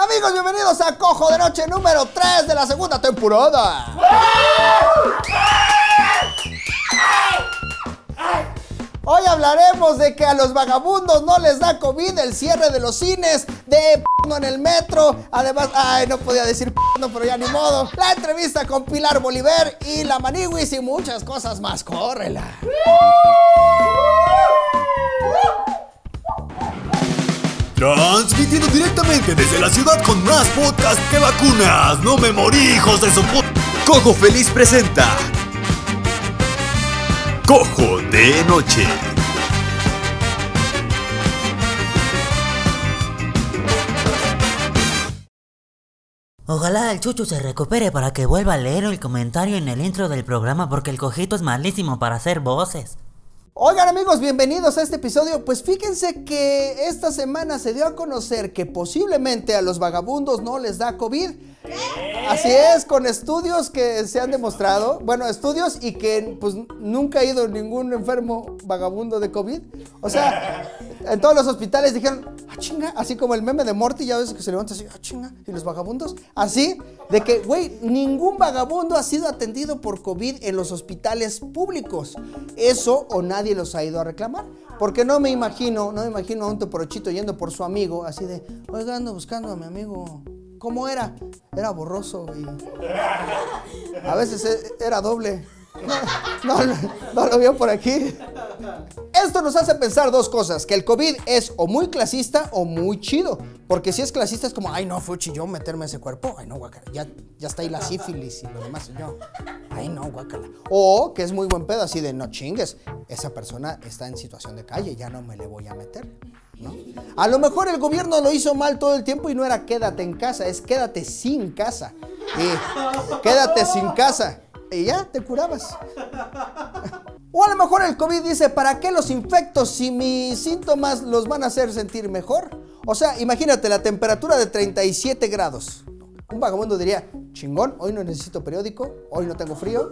Amigos, bienvenidos a Cojo de Noche número 3 de la segunda temporada. Hoy hablaremos de que a los vagabundos no les da COVID, el cierre de los cines, de p en el metro, además, ay, no podía decir p pero ya ni modo, la entrevista con Pilar Bolívar y la Maniwis y muchas cosas más, córrela. Transmitiendo directamente desde la ciudad con más podcast que vacunas. No me morí, hijos de su pu... Cojo Feliz presenta. Cojo de Noche. Ojalá el chucho se recupere para que vuelva a leer el comentario en el intro del programa porque el cojito es malísimo para hacer voces. Oigan amigos, bienvenidos a este episodio. Pues fíjense que esta semana se dio a conocer que posiblemente a los vagabundos no les da COVID. Así es, con estudios que se han demostrado, bueno, estudios y que pues nunca ha ido ningún enfermo vagabundo de COVID. O sea, en todos los hospitales dijeron, ah, chinga, así como el meme de Morty, ya ves que se levanta así, ah, chinga, y los vagabundos, así, de que, güey, ningún vagabundo ha sido atendido por COVID en los hospitales públicos. Eso o nadie los ha ido a reclamar. Porque no me imagino, no me imagino a un toporochito yendo por su amigo, así de, oiga, ando buscando a mi amigo. ¿Cómo era? Era borroso y a veces e- era doble. No, lo vio por aquí. Esto nos hace pensar dos cosas, que el COVID es o muy clasista o muy chido. Porque si es clasista es como, ay no, fue chillón meterme ese cuerpo. Ay no, guacala, ya, ya está ahí la sífilis y lo demás. Y yo, ay no, guacala. O que es muy buen pedo, así de, no chingues, esa persona está en situación de calle, ya no me le voy a meter. A lo mejor el gobierno lo hizo mal todo el tiempo y no era quédate en casa, es quédate sin casa. Y quédate sin casa. Y ya te curabas. O a lo mejor el COVID dice, ¿para qué los infecto si mis síntomas los van a hacer sentir mejor? O sea, imagínate la temperatura de 37 grados. Un vagabundo diría, chingón, hoy no necesito periódico, hoy no tengo frío,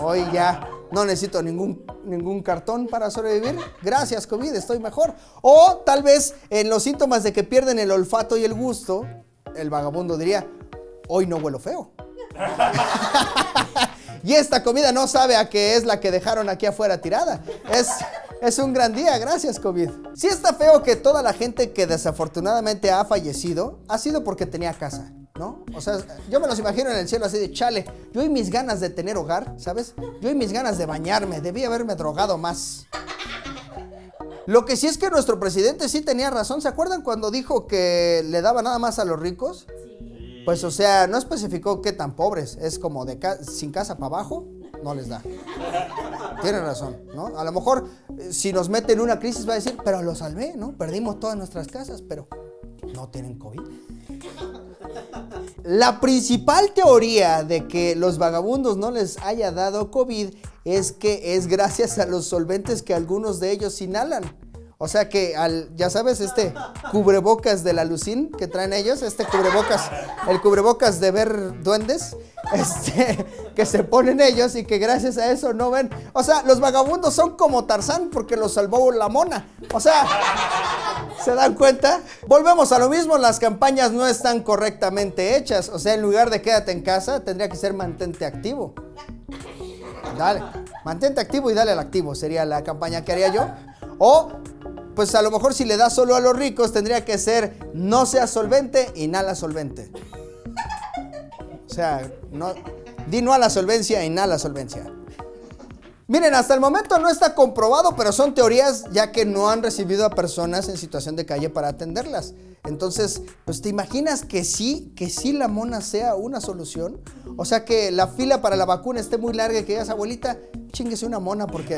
hoy ya no necesito ningún, ningún cartón para sobrevivir. Gracias COVID, estoy mejor. O tal vez en los síntomas de que pierden el olfato y el gusto, el vagabundo diría, hoy no huelo feo. Y esta comida no sabe a qué es la que dejaron aquí afuera tirada. Es, es un gran día, gracias COVID. Sí está feo que toda la gente que desafortunadamente ha fallecido ha sido porque tenía casa, ¿no? O sea, yo me los imagino en el cielo así de chale. Yo y mis ganas de tener hogar, ¿sabes? Yo y mis ganas de bañarme, debí haberme drogado más. Lo que sí es que nuestro presidente sí tenía razón. ¿Se acuerdan cuando dijo que le daba nada más a los ricos? Pues o sea, no especificó qué tan pobres, es como de ca sin casa para abajo, no les da. Tiene razón, ¿no? A lo mejor eh, si nos mete en una crisis va a decir, pero lo salvé, ¿no? Perdimos todas nuestras casas, pero no tienen COVID. La principal teoría de que los vagabundos no les haya dado COVID es que es gracias a los solventes que algunos de ellos inhalan. O sea que al, ya sabes, este cubrebocas de la Lucín que traen ellos, este cubrebocas, el cubrebocas de ver duendes, este, que se ponen ellos y que gracias a eso no ven. O sea, los vagabundos son como Tarzán porque los salvó la mona. O sea, ¿se dan cuenta? Volvemos a lo mismo, las campañas no están correctamente hechas. O sea, en lugar de quédate en casa, tendría que ser mantente activo. Dale, mantente activo y dale al activo, sería la campaña que haría yo. O pues a lo mejor si le das solo a los ricos tendría que ser no seas solvente, inhala solvente. O sea, no, di no a la solvencia, inhala solvencia. Miren, hasta el momento no está comprobado, pero son teorías ya que no han recibido a personas en situación de calle para atenderlas. Entonces, pues te imaginas que sí, que sí la mona sea una solución. O sea que la fila para la vacuna esté muy larga y que digas, abuelita, chinguese una mona porque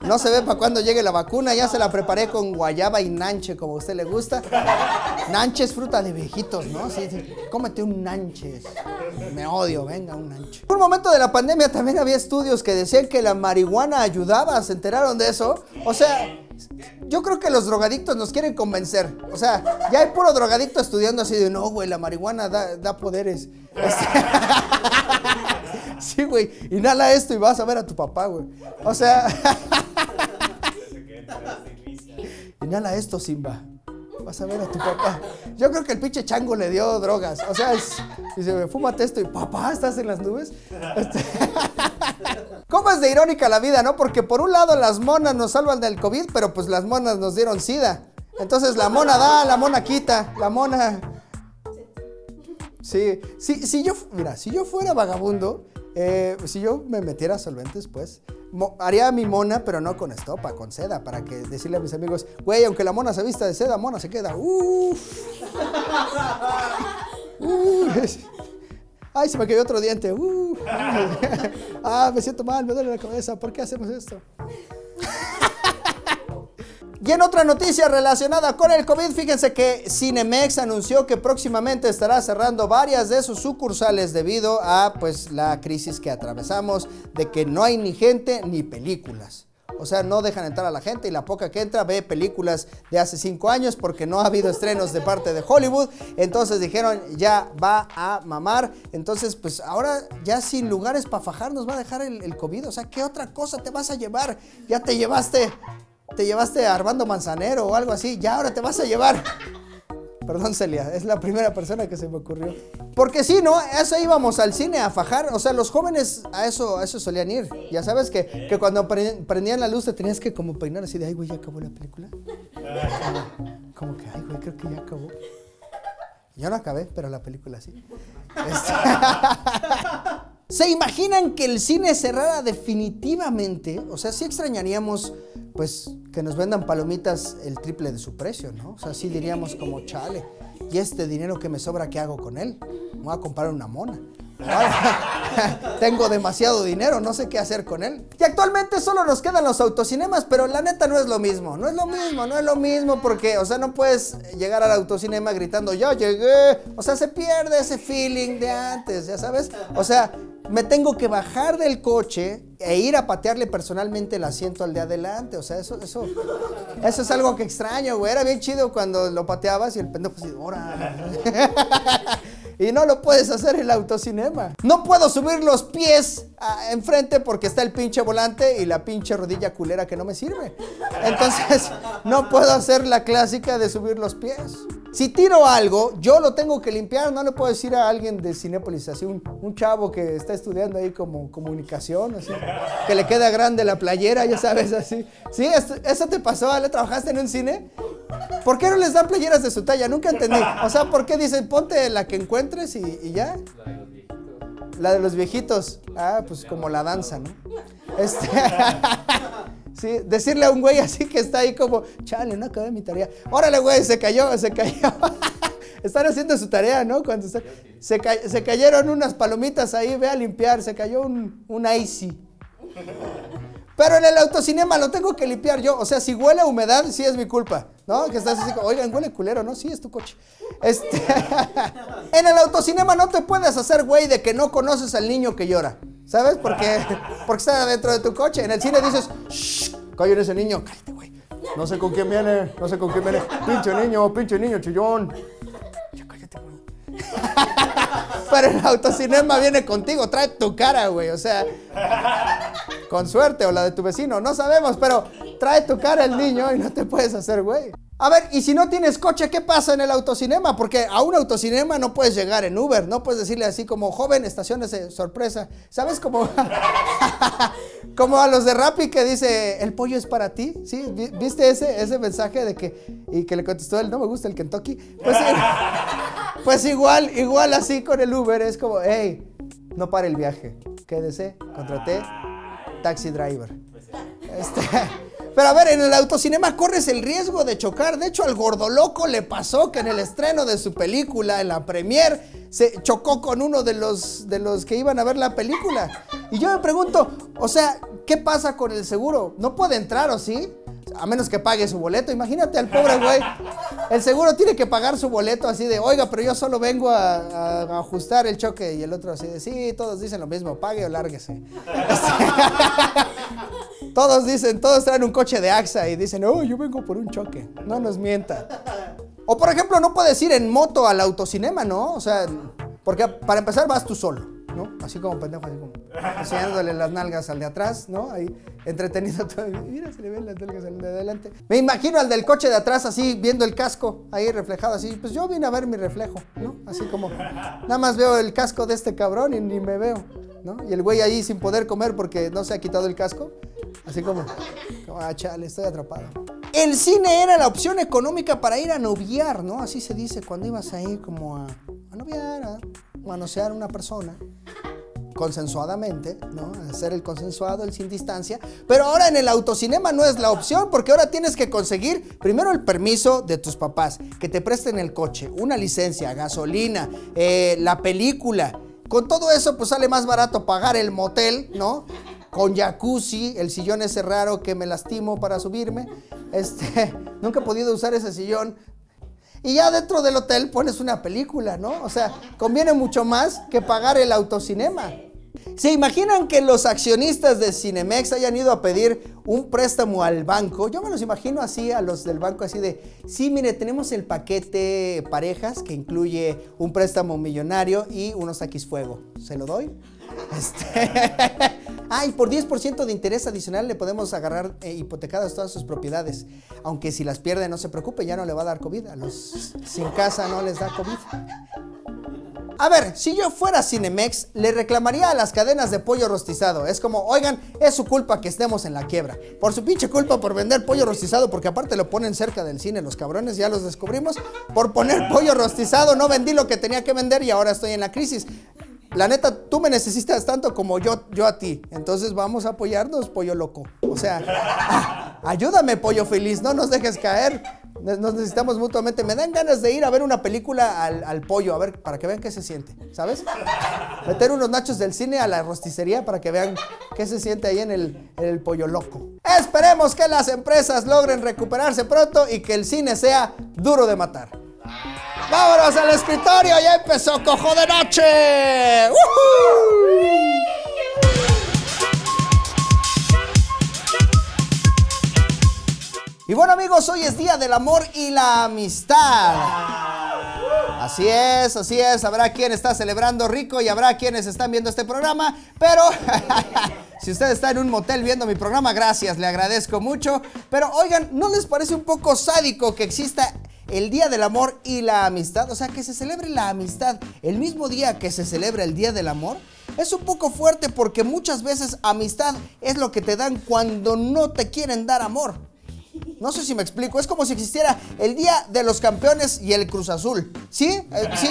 no se ve para cuando llegue la vacuna. Ya se la preparé con guayaba y nanche, como a usted le gusta. Nanche es fruta de viejitos, ¿no? Sí, sí, cómete un nanche. Me odio, venga, un nanche. Por un momento de la pandemia también había estudios que decían que la marihuana ayudaba. ¿Se enteraron de eso? O sea, yo creo que los drogadictos nos quieren convencer. O sea, ya hay puro drogadicto estudiando así de, no, güey, la marihuana da, poderes. sí, güey, inhala esto y vas a ver a tu papá, güey. O sea... inhala esto, Simba. vas a ver a tu papá. Yo creo que el pinche chango le dio drogas. O sea, es, dice, fúmate esto y papá, ¿estás en las nubes? Este, ¿Cómo es de irónica la vida, no? Porque por un lado las monas nos salvan del COVID, pero pues las monas nos dieron sida. Entonces la mona da, la mona quita, la mona... Sí, sí, si yo, mira, si yo fuera vagabundo, eh, si yo me metiera a solventes, pues, haría mi mona, pero no con estopa, con seda, para que decirle a mis amigos, güey, aunque la mona se vista de seda, mona se queda. Uf. Uf. Ay, se me cayó otro diente. Uf. Ah, me siento mal, me duele la cabeza. ¿Por qué hacemos esto? Y en otra noticia relacionada con el COVID, fíjense que Cinemex anunció que próximamente estará cerrando varias de sus sucursales debido a pues la crisis que atravesamos de que no hay ni gente ni películas. O sea, no dejan entrar a la gente y la poca que entra ve películas de hace cinco años porque no ha habido estrenos de parte de Hollywood. Entonces dijeron, ya va a mamar. Entonces, pues ahora ya sin lugares para fajar nos va a dejar el, el COVID. O sea, ¿qué otra cosa te vas a llevar? Ya te llevaste te llevaste a Armando Manzanero o algo así, ya ahora te vas a llevar. Perdón, Celia, es la primera persona que se me ocurrió. Porque sí, ¿no? Eso íbamos al cine a fajar. O sea, los jóvenes a eso, a eso solían ir. Ya sabes que, que cuando pre- prendían la luz te tenías que como peinar así de, ay, güey, ya acabó la película. Como que, ay, güey, creo que ya acabó. Yo no acabé, pero la película sí. Este- ¿Se imaginan que el cine cerrara definitivamente? O sea, sí extrañaríamos, pues, que nos vendan palomitas el triple de su precio, ¿no? O sea, sí diríamos como, chale, ¿y este dinero que me sobra, qué hago con él? Me voy a comprar una mona. Tengo demasiado dinero, no sé qué hacer con él. Y actualmente solo nos quedan los autocinemas, pero la neta no es lo mismo. No es lo mismo, no es lo mismo porque, o sea, no puedes llegar al autocinema gritando, ya llegué. O sea, se pierde ese feeling de antes, ya sabes. O sea, me tengo que bajar del coche e ir a patearle personalmente el asiento al de adelante. O sea, eso, eso, eso es algo que extraño, güey. Era bien chido cuando lo pateabas y el pendejo así, ¡hora! Y no lo puedes hacer en el autocinema. No puedo subir los pies ah, enfrente porque está el pinche volante y la pinche rodilla culera que no me sirve. Entonces, no puedo hacer la clásica de subir los pies. Si tiro algo, yo lo tengo que limpiar. No le puedo decir a alguien de Cinépolis, así un, un chavo que está estudiando ahí como comunicación, así, que le queda grande la playera, ya sabes, así. Sí, eso te pasó, ¿le trabajaste en un cine? ¿Por qué no les dan playeras de su talla? Nunca entendí. O sea, ¿por qué dicen ponte la que y, ya? La de los viejitos. Ah, pues como la danza, ¿no? Este. Sí, decirle a un güey así que está ahí como, chale, no acabé mi tarea. Órale, güey, se cayó, se cayó. Están haciendo su tarea, ¿no? Cuando está- se, ca- se cayeron unas palomitas ahí, ve a limpiar, se cayó un, un icy. Pero en el autocinema lo tengo que limpiar yo. O sea, si huele a humedad, sí es mi culpa. ¿No? Que estás así oigan, huele culero, ¿no? Sí, es tu coche. Este, en el autocinema no te puedes hacer güey de que no conoces al niño que llora. ¿Sabes? Porque, porque está dentro de tu coche. En el cine dices, shh, callen ese niño. Cállate, güey. No sé con quién viene, no sé con quién viene. Pinche niño, pinche niño, chillón. Ya cállate, güey. Pero el autocinema viene contigo, trae tu cara, güey. O sea, con suerte, o la de tu vecino, no sabemos, pero trae tu cara el niño y no te puedes hacer, güey. A ver, y si no tienes coche, ¿qué pasa en el autocinema? Porque a un autocinema no puedes llegar en Uber, no puedes decirle así como, joven, estaciones sorpresa. ¿Sabes cómo? como a los de Rappi que dice, el pollo es para ti. ¿Sí? Vi- ¿Viste ese, ese mensaje de que, y que le contestó él, no me gusta el Kentucky? Pues. Pues igual, igual así con el Uber, es como, hey, no pare el viaje, quédese, contraté taxi driver. Este, pero a ver, en el autocinema corres el riesgo de chocar. De hecho, al gordoloco le pasó que en el estreno de su película, en la premier, se chocó con uno de los, de los que iban a ver la película. Y yo me pregunto, o sea, ¿qué pasa con el seguro? ¿No puede entrar o sí? A menos que pague su boleto. Imagínate al pobre güey. El seguro tiene que pagar su boleto así de, oiga, pero yo solo vengo a, ajustar el choque. Y el otro así de, sí, todos dicen lo mismo, pague o lárguese. Todos dicen, todos traen un coche de AXA y dicen, oh, yo vengo por un choque. No nos mienta. O por ejemplo, no puedes ir en moto al autocinema, ¿no? O sea, porque para empezar vas tú solo. ¿No? Así como pendejo, así como enseñándole las nalgas al de atrás, ¿no? Ahí entretenido todo. Mira, se le ven las nalgas al de adelante. Me imagino al del coche de atrás así viendo el casco ahí reflejado así. Pues yo vine a ver mi reflejo, ¿no? Así como nada más veo el casco de este cabrón y ni me veo, ¿no? Y el güey ahí sin poder comer porque no se ha quitado el casco. Así como, ah, chale, estoy atrapado. El cine era la opción económica para ir a noviar, ¿no? Así se dice cuando ibas a ir como a, a noviar, a manosear a una persona consensuadamente, ¿no? Hacer el consensuado, el sin distancia. Pero ahora en el autocinema no es la opción porque ahora tienes que conseguir primero el permiso de tus papás, que te presten el coche, una licencia, gasolina, eh, la película. Con todo eso pues sale más barato pagar el motel, ¿no? Con jacuzzi, el sillón ese raro que me lastimo para subirme. Este, nunca he podido usar ese sillón. Y ya dentro del hotel pones una película, ¿no? O sea, conviene mucho más que pagar el autocinema. ¿Se imaginan que los accionistas de Cinemex hayan ido a pedir un préstamo al banco? Yo me los imagino así, a los del banco, así de, sí, mire, tenemos el paquete parejas que incluye un préstamo millonario y unos taquis fuego. ¿Se lo doy? Este... ah, y por 10% de interés adicional le podemos agarrar eh, hipotecadas todas sus propiedades. Aunque si las pierde, no se preocupe, ya no le va a dar COVID. A los sin casa no les da COVID. A ver, si yo fuera Cinemex, le reclamaría a las cadenas de pollo rostizado. Es como, oigan, es su culpa que estemos en la quiebra. Por su pinche culpa por vender pollo rostizado, porque aparte lo ponen cerca del cine, los cabrones, ya los descubrimos. Por poner pollo rostizado, no vendí lo que tenía que vender y ahora estoy en la crisis. La neta, tú me necesitas tanto como yo, yo a ti. Entonces vamos a apoyarnos, pollo loco. O sea, ayúdame, pollo feliz, no nos dejes caer. Nos necesitamos mutuamente. Me dan ganas de ir a ver una película al, pollo, a ver, para que vean qué se siente, ¿sabes? Meter unos nachos del cine a la rosticería para que vean qué se siente ahí en el, en el pollo loco. Esperemos que las empresas logren recuperarse pronto y que el cine sea duro de matar. ¡Vámonos al escritorio! ¡Ya empezó Cojo de Noche! Y bueno amigos, hoy es Día del Amor y la Amistad. Así es, así es. Habrá quien está celebrando rico y habrá quienes están viendo este programa. Pero si usted está en un motel viendo mi programa, gracias, le agradezco mucho. Pero oigan, ¿no les parece un poco sádico que exista el Día del Amor y la Amistad? O sea, que se celebre la amistad el mismo día que se celebra el Día del Amor. Es un poco fuerte porque muchas veces amistad es lo que te dan cuando no te quieren dar amor. No sé si me explico. Es como si existiera el Día de los Campeones y el Cruz Azul. ¿Sí? Eh, sí,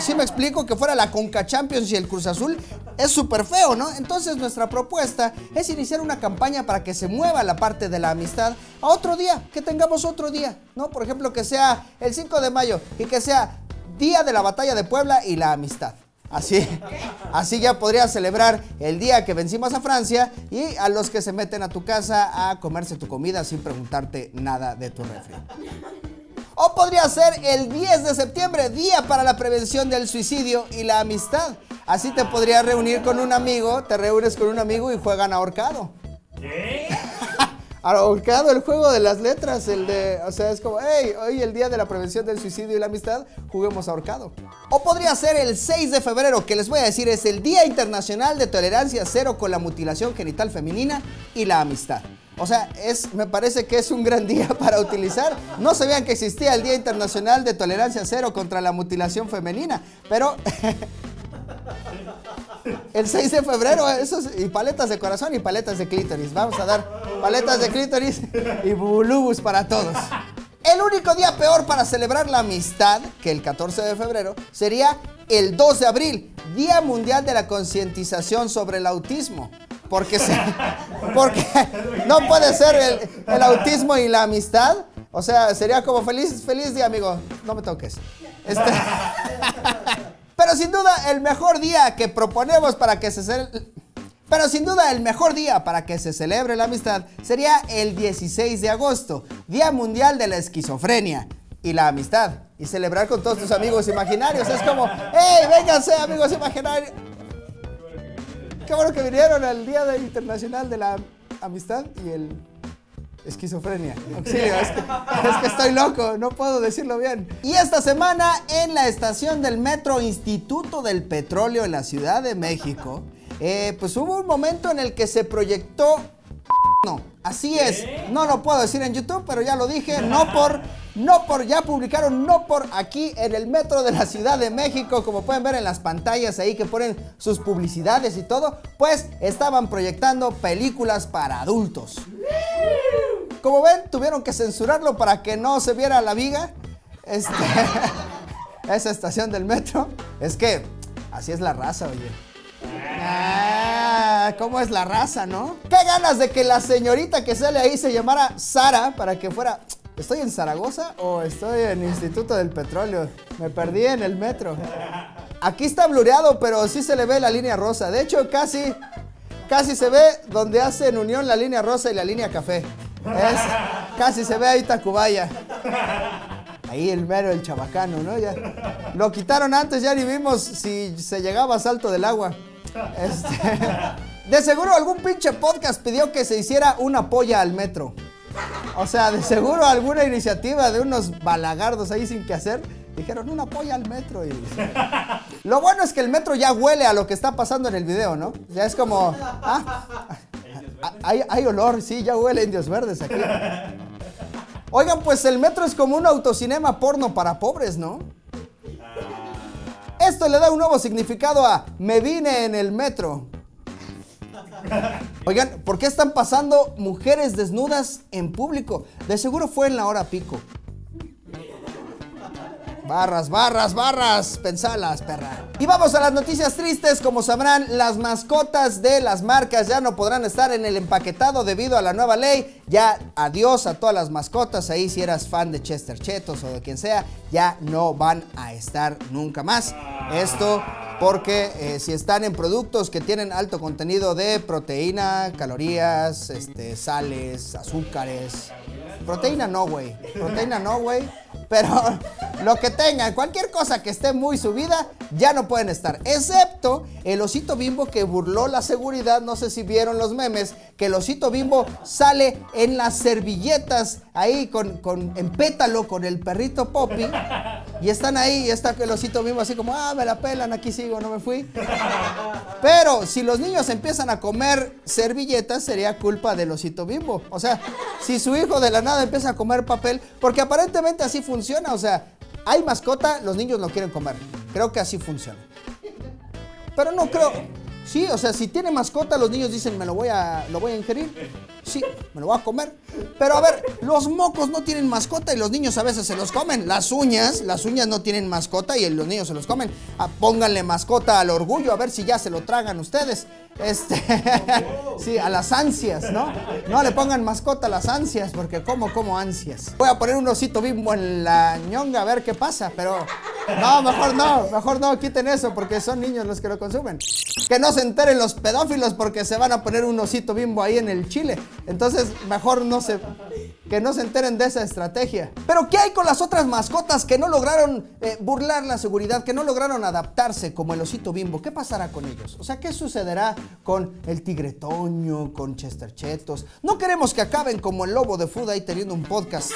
sí, me explico que fuera la Conca Champions y el Cruz Azul. Es súper feo, ¿no? Entonces nuestra propuesta es iniciar una campaña para que se mueva la parte de la amistad a otro día. Que tengamos otro día, ¿no? Por ejemplo, que sea el 5 de mayo y que sea Día de la Batalla de Puebla y la Amistad. Así, así ya podrías celebrar el día que vencimos a Francia y a los que se meten a tu casa a comerse tu comida sin preguntarte nada de tu refri. O podría ser el 10 de septiembre, día para la prevención del suicidio y la amistad. Así te podrías reunir con un amigo, te reúnes con un amigo y juegan ahorcado. ¿Qué? Ahorcado el juego de las letras, el de, o sea, es como, hey, hoy el día de la prevención del suicidio y la amistad, juguemos ahorcado. O podría ser el 6 de febrero, que les voy a decir es el Día Internacional de Tolerancia Cero con la Mutilación Genital Femenina y la Amistad. O sea, es, me parece que es un gran día para utilizar. No sabían que existía el Día Internacional de Tolerancia Cero contra la Mutilación Femenina, pero El 6 de febrero, eso y paletas de corazón y paletas de clítoris. Vamos a dar paletas de clítoris y bulubus para todos. El único día peor para celebrar la amistad, que el 14 de febrero, sería el 2 de abril, Día Mundial de la Concientización sobre el Autismo. Porque, se, porque no puede ser el, el, autismo y la amistad. O sea, sería como feliz, feliz día, amigo. No me toques. Este, Pero sin duda el mejor día que proponemos para que se celebre... Pero sin duda el mejor día para que se celebre la amistad sería el 16 de agosto, Día Mundial de la Esquizofrenia y la Amistad. Y celebrar con todos tus amigos imaginarios. Es como, ¡hey, vénganse amigos imaginarios! Qué bueno que vinieron al Día Internacional de la Amistad y el esquizofrenia. Auxilio, es que, es que estoy loco, no puedo decirlo bien. Y esta semana en la estación del metro Instituto del Petróleo en la Ciudad de México, eh, pues hubo un momento en el que se proyectó no, así es. No lo puedo decir en YouTube, pero ya lo dije. No por, no por, ya publicaron, no por aquí en el metro de la Ciudad de México, como pueden ver en las pantallas ahí que ponen sus publicidades y todo, pues estaban proyectando películas para adultos. Como ven, tuvieron que censurarlo para que no se viera la viga. Este, esa estación del metro. Es que así es la raza, oye. ¿Cómo es la raza, no? Qué ganas de que la señorita que sale ahí se llamara Sara para que fuera. ¿Estoy en Zaragoza o estoy en Instituto del Petróleo? Me perdí en el metro. Aquí está blureado, pero sí se le ve la línea rosa. De hecho, casi, casi se ve donde hacen unión la línea rosa y la línea café. Casi se ve ahí Tacubaya. Ahí el mero, el chabacano, ¿no? Lo quitaron antes, ya ni vimos si se llegaba a salto del agua. Este, de seguro algún pinche podcast pidió que se hiciera una polla al metro. O sea, de seguro alguna iniciativa de unos balagardos ahí sin que hacer. Dijeron una polla al metro y... Lo bueno es que el metro ya huele a lo que está pasando en el video, ¿no? Ya es como... ah, hay, hay olor, sí, ya huele a indios verdes aquí. Oigan, pues el metro es como un autocinema porno para pobres, ¿no? Esto le da un nuevo significado a me vine en el metro. Oigan, ¿por qué están pasando mujeres desnudas en público? De seguro fue en la hora pico. Barras, barras, barras, pensalas, perra. Y vamos a las noticias tristes. Como sabrán, las mascotas de las marcas ya no podrán estar en el empaquetado debido a la nueva ley. Ya adiós a todas las mascotas. Ahí si eras fan de Chester Chetos o de quien sea, ya no van a estar nunca más. Esto porque eh, si están en productos que tienen alto contenido de proteína, calorías, este, sales, azúcares. Proteína no, güey. Proteína no, güey. Pero lo que tengan, cualquier cosa que esté muy subida, ya no pueden estar. Excepto el osito bimbo que burló la seguridad. No sé si vieron los memes. Que el osito bimbo sale en las servilletas ahí con, con, en pétalo con el perrito Poppy. Y están ahí y está el osito bimbo así como, ah, me la pelan, aquí sigo, no me fui. Pero si los niños empiezan a comer servilletas, sería culpa del osito bimbo. O sea, si su hijo de la nada empieza a comer papel, porque aparentemente así funciona. O sea, hay mascota, los niños lo quieren comer. Creo que así funciona. Pero no creo. Sí, o sea, si tiene mascota, los niños dicen, me lo voy a, lo voy a ingerir. Sí, me lo voy a comer. Pero a ver, los mocos no tienen mascota y los niños a veces se los comen. Las uñas, las uñas no tienen mascota y los niños se los comen. Ah, pónganle mascota al orgullo, a ver si ya se lo tragan ustedes. Este, sí, a las ansias, ¿no? No le pongan mascota a las ansias, porque como, como ansias. Voy a poner un osito bimbo en la ñonga a ver qué pasa, pero no, mejor no, mejor no, quiten eso, porque son niños los que lo consumen. Que no se enteren los pedófilos porque se van a poner un osito bimbo ahí en el chile. Entonces, mejor no se, que no se enteren de esa estrategia. Pero ¿qué hay con las otras mascotas que no lograron eh, burlar la seguridad, que no lograron adaptarse como el osito bimbo? ¿Qué pasará con ellos? O sea, ¿qué sucederá con el tigre Toño, con Chester Chetos? No queremos que acaben como el lobo de food ahí teniendo un podcast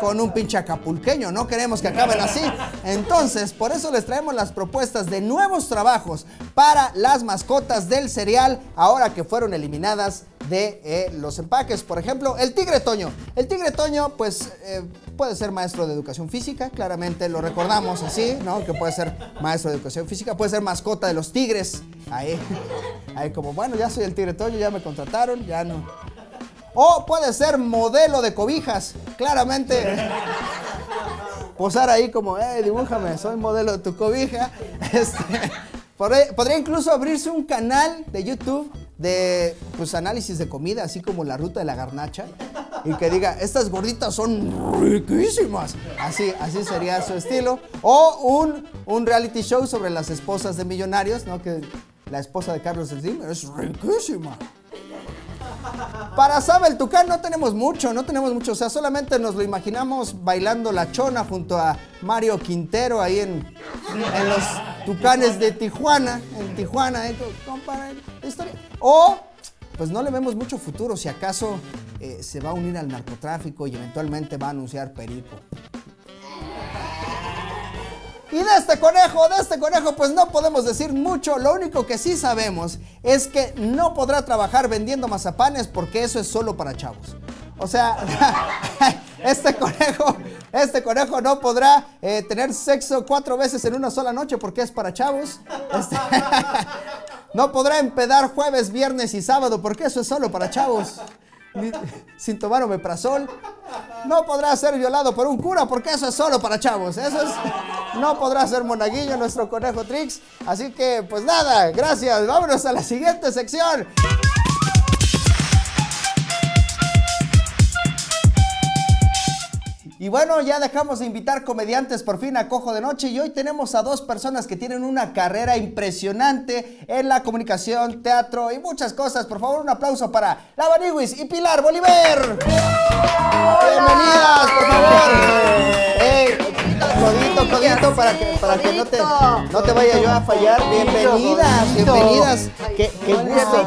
con un pinche acapulqueño. No queremos que acaben así. Entonces, por eso les traemos las propuestas de nuevos trabajos para las mascotas del cereal ahora que fueron eliminadas de eh, los empaques. Por ejemplo, el tigre Toño. El tigre Toño, pues, eh, puede ser maestro de educación física, claramente lo recordamos así, ¿no? Que puede ser maestro de educación física, puede ser mascota de los tigres. Ahí, ahí como, bueno, ya soy el tigre Toño, ya me contrataron, ya no. O puede ser modelo de cobijas, claramente. Posar ahí como, eh, dibújame, soy modelo de tu cobija. Este, podría incluso abrirse un canal de YouTube de pues análisis de comida, así como la ruta de la garnacha, y que diga, estas gorditas son riquísimas. Así, así sería su estilo. O un, un reality show sobre las esposas de millonarios, ¿no? Que la esposa de Carlos Slim es riquísima. Para Sabe el Tucán no tenemos mucho, no tenemos mucho. O sea, solamente nos lo imaginamos bailando la chona junto a Mario Quintero ahí en, en los Tucanes de Tijuana. En Tijuana, ¿eh? historia. O, pues no le vemos mucho futuro. Si acaso eh, se va a unir al narcotráfico y eventualmente va a anunciar perico. Y de este conejo, de este conejo, pues no podemos decir mucho. Lo único que sí sabemos es que no podrá trabajar vendiendo mazapanes porque eso es solo para chavos. O sea, este conejo, este conejo no podrá eh, tener sexo cuatro veces en una sola noche porque es para chavos. Este, no podrá empedar jueves, viernes y sábado porque eso es solo para chavos. Sin tomar omeprazol. No podrá ser violado por un cura porque eso es solo para chavos. Eso es. No podrá ser monaguillo nuestro conejo Trix. Así que, pues nada, gracias. Vámonos a la siguiente sección. Y bueno, ya dejamos de invitar comediantes por fin a Cojo de Noche y hoy tenemos a dos personas que tienen una carrera impresionante en la comunicación, teatro y muchas cosas. Por favor, un aplauso para Lava Niwis y Pilar Bolívar. Bienvenidas, por favor. Codito, codito para que, para que no, te, no te vaya yo a fallar. Bienvenidas, bienvenidas. Qué, qué gusto.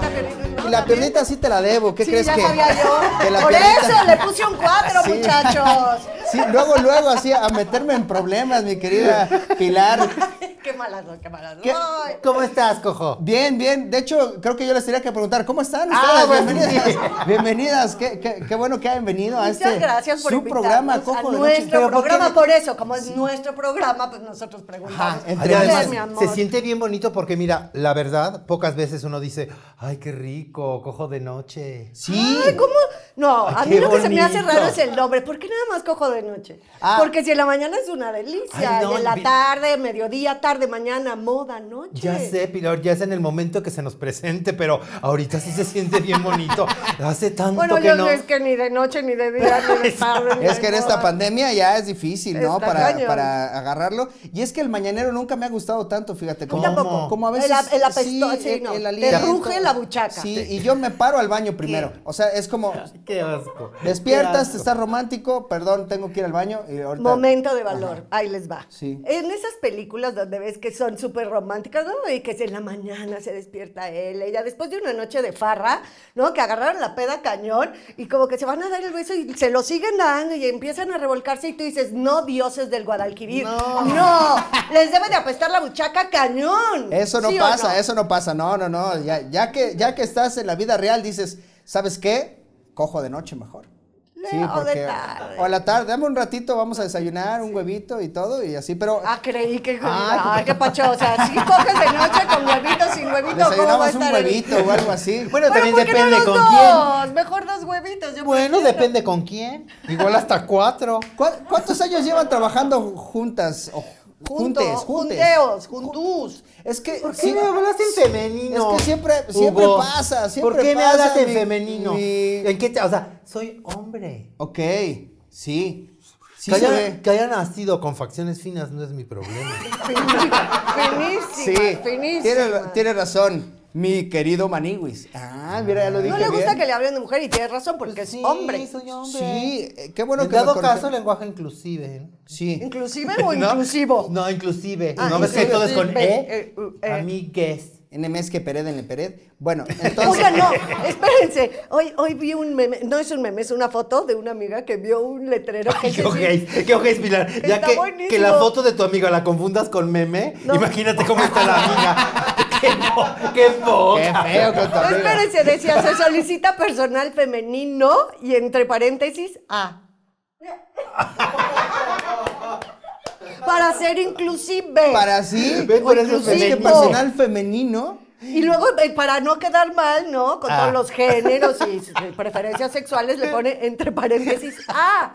Y la piernita sí te la debo. ¿Qué Sí, crees ya que? sabía yo. que la Por piernita- eso le puse un 4, Sí. muchachos. Sí, luego, luego, así, a meterme en problemas, mi querida Pilar. qué malas qué malas. ¿Qué? ¿Cómo estás, cojo? Bien, bien. De hecho, creo que yo les tenía que preguntar, ¿cómo están Ah, ustedes? bueno, Bienvenidas. Bienvenidas. Qué, qué- qué bueno que hayan venido a Muchas este gracias por su programa, a Cojo de Noche. nuestro Pero ¿por qué programa. Por eso, como es nuestro programa, pues nosotros preguntamos. Ajá, ¿Qué entre Y hacer, además, mi amor? se siente bien bonito porque, mira, la verdad, pocas veces uno dice, ay, qué rico, cojo de noche. Sí. Ay, ¿cómo? No, a Ay, mí lo que se me hace raro es el nombre. ¿Por qué nada más cojo de noche? Ah. Porque si en la mañana es una delicia, Ay, no, y en la vi- tarde, mediodía, tarde, mañana, moda, noche. Ya sé, Pilar, ya es en el momento que se nos presente, pero ahorita sí se siente bien bonito. Hace tanto Bueno, que yo no. es que ni de noche, ni de día, ni de tarde. ni Es de que en esta pandemia ya es difícil, ¿no? Para, para agarrarlo. Y es que el mañanero nunca me ha gustado tanto, fíjate. Como, tampoco. Como a veces. El el apesto- sí, no. Te aliento. ruge la buchaca. Sí, y yo me paro al baño primero. O sea, es como. Qué asco. Despiertas, Qué te asco. estás romántico, perdón, tengo que ir al baño y ahorita. Momento de valor, ahí les va. Sí. En esas películas donde ves que son súper románticas, ¿no? Y que en la mañana se despierta él, ella, después de una noche de farra, ¿no? Que agarraron la peda cañón y como que se van a dar el beso y se lo siguen dando y empiezan a revolcarse y tú dices, no, dioses del Guadalquivir. No, les debe de apestar la buchaca cañón. Eso no ¿Sí o pasa, no? eso no pasa. No, no, no. Ya, ya, que, ya que estás en la vida real, dices, ¿sabes qué? Cojo de noche mejor. Sí, o de porque. tarde. O a la tarde, dame un ratito, vamos a desayunar, un huevito y todo, y así, pero. Ah, creí que... Ah, Ay, qué pacho. O sea, si coges de noche con huevito, sin huevito, ¿cómo va a Desayunamos un el- huevito o algo así. Bueno, también ¿por qué depende no los con quién. Mejor dos huevitos. yo Bueno, prefiero. depende con quién. Igual hasta cuatro. ¿Cu- ¿Cuántos años llevan trabajando juntas? O Junto, juntes, juntes. junteos, juntus. Es que. ¿Por qué sí, me hablas en femenino? Es que siempre- siempre pasa, siempre ¿Por qué me hablas en mi- femenino? mi- ¿En qué te- o sea, soy hombre. Ok, sí. Sí que, haya, que haya nacido con facciones finas no es mi problema. Finísimas, Sí, finísimas. tiene, tiene razón, mi querido Maniwis. Ah, mira, ya lo dije No le gusta bien. que le hablen de mujer y tiene razón porque es Sí, hombre. soy hombre. Sí, eh, qué bueno en que me dado corrige- caso, lenguaje inclusive. ¿no? Sí. ¿Inclusive o ¿No? inclusivo? No, inclusive. Ah, no ves que todo es con E. eh, eh. Amigues. NMS que Pered en Pered. Bueno, entonces. Oigan, no, espérense. Hoy, hoy vi un meme, no es un meme, es una foto de una amiga que vio un letrero que Ay, qué ojéis, qué ojéis, Pilar. Ya Está que, buenísimo. que la foto de tu amiga la confundas con meme, No. imagínate cómo está la amiga. qué, po- qué poca. Qué feo con tu No, amiga. espérense, decía, se solicita personal femenino y entre paréntesis, A. Para ser inclusive. Para sí. Por eso femenino. personal femenino. Y luego, eh, para no quedar mal, ¿no? Con Ah. todos los géneros y preferencias sexuales, le pone entre paréntesis A.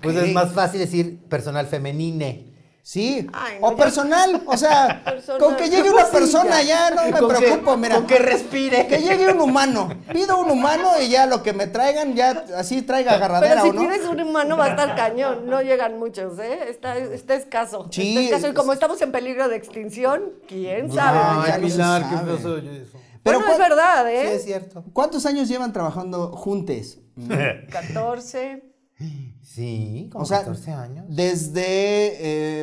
Pues es más fácil decir personal femenine. Sí. Ay, no, o personal, o sea, Personal. con que llegue Pues una sí, persona ya, no me Con que- preocupo, mira. Con que respire. Que llegue un humano. Pido un humano y ya lo que me traigan, ya así traiga agarradera Pero si o no. tienes un humano va a estar cañón. No llegan muchos, ¿eh? Está, está escaso. Sí, Está escaso. Y como estamos en peligro de extinción, ¿quién sabe? Ay, no Pilar, qué sabe. soy yo eso. Pero bueno, es ¿cuál- verdad, Sí, ¿eh? es cierto. ¿Cuántos años llevan trabajando juntes? 14. Sí, como O sea, 14 años. desde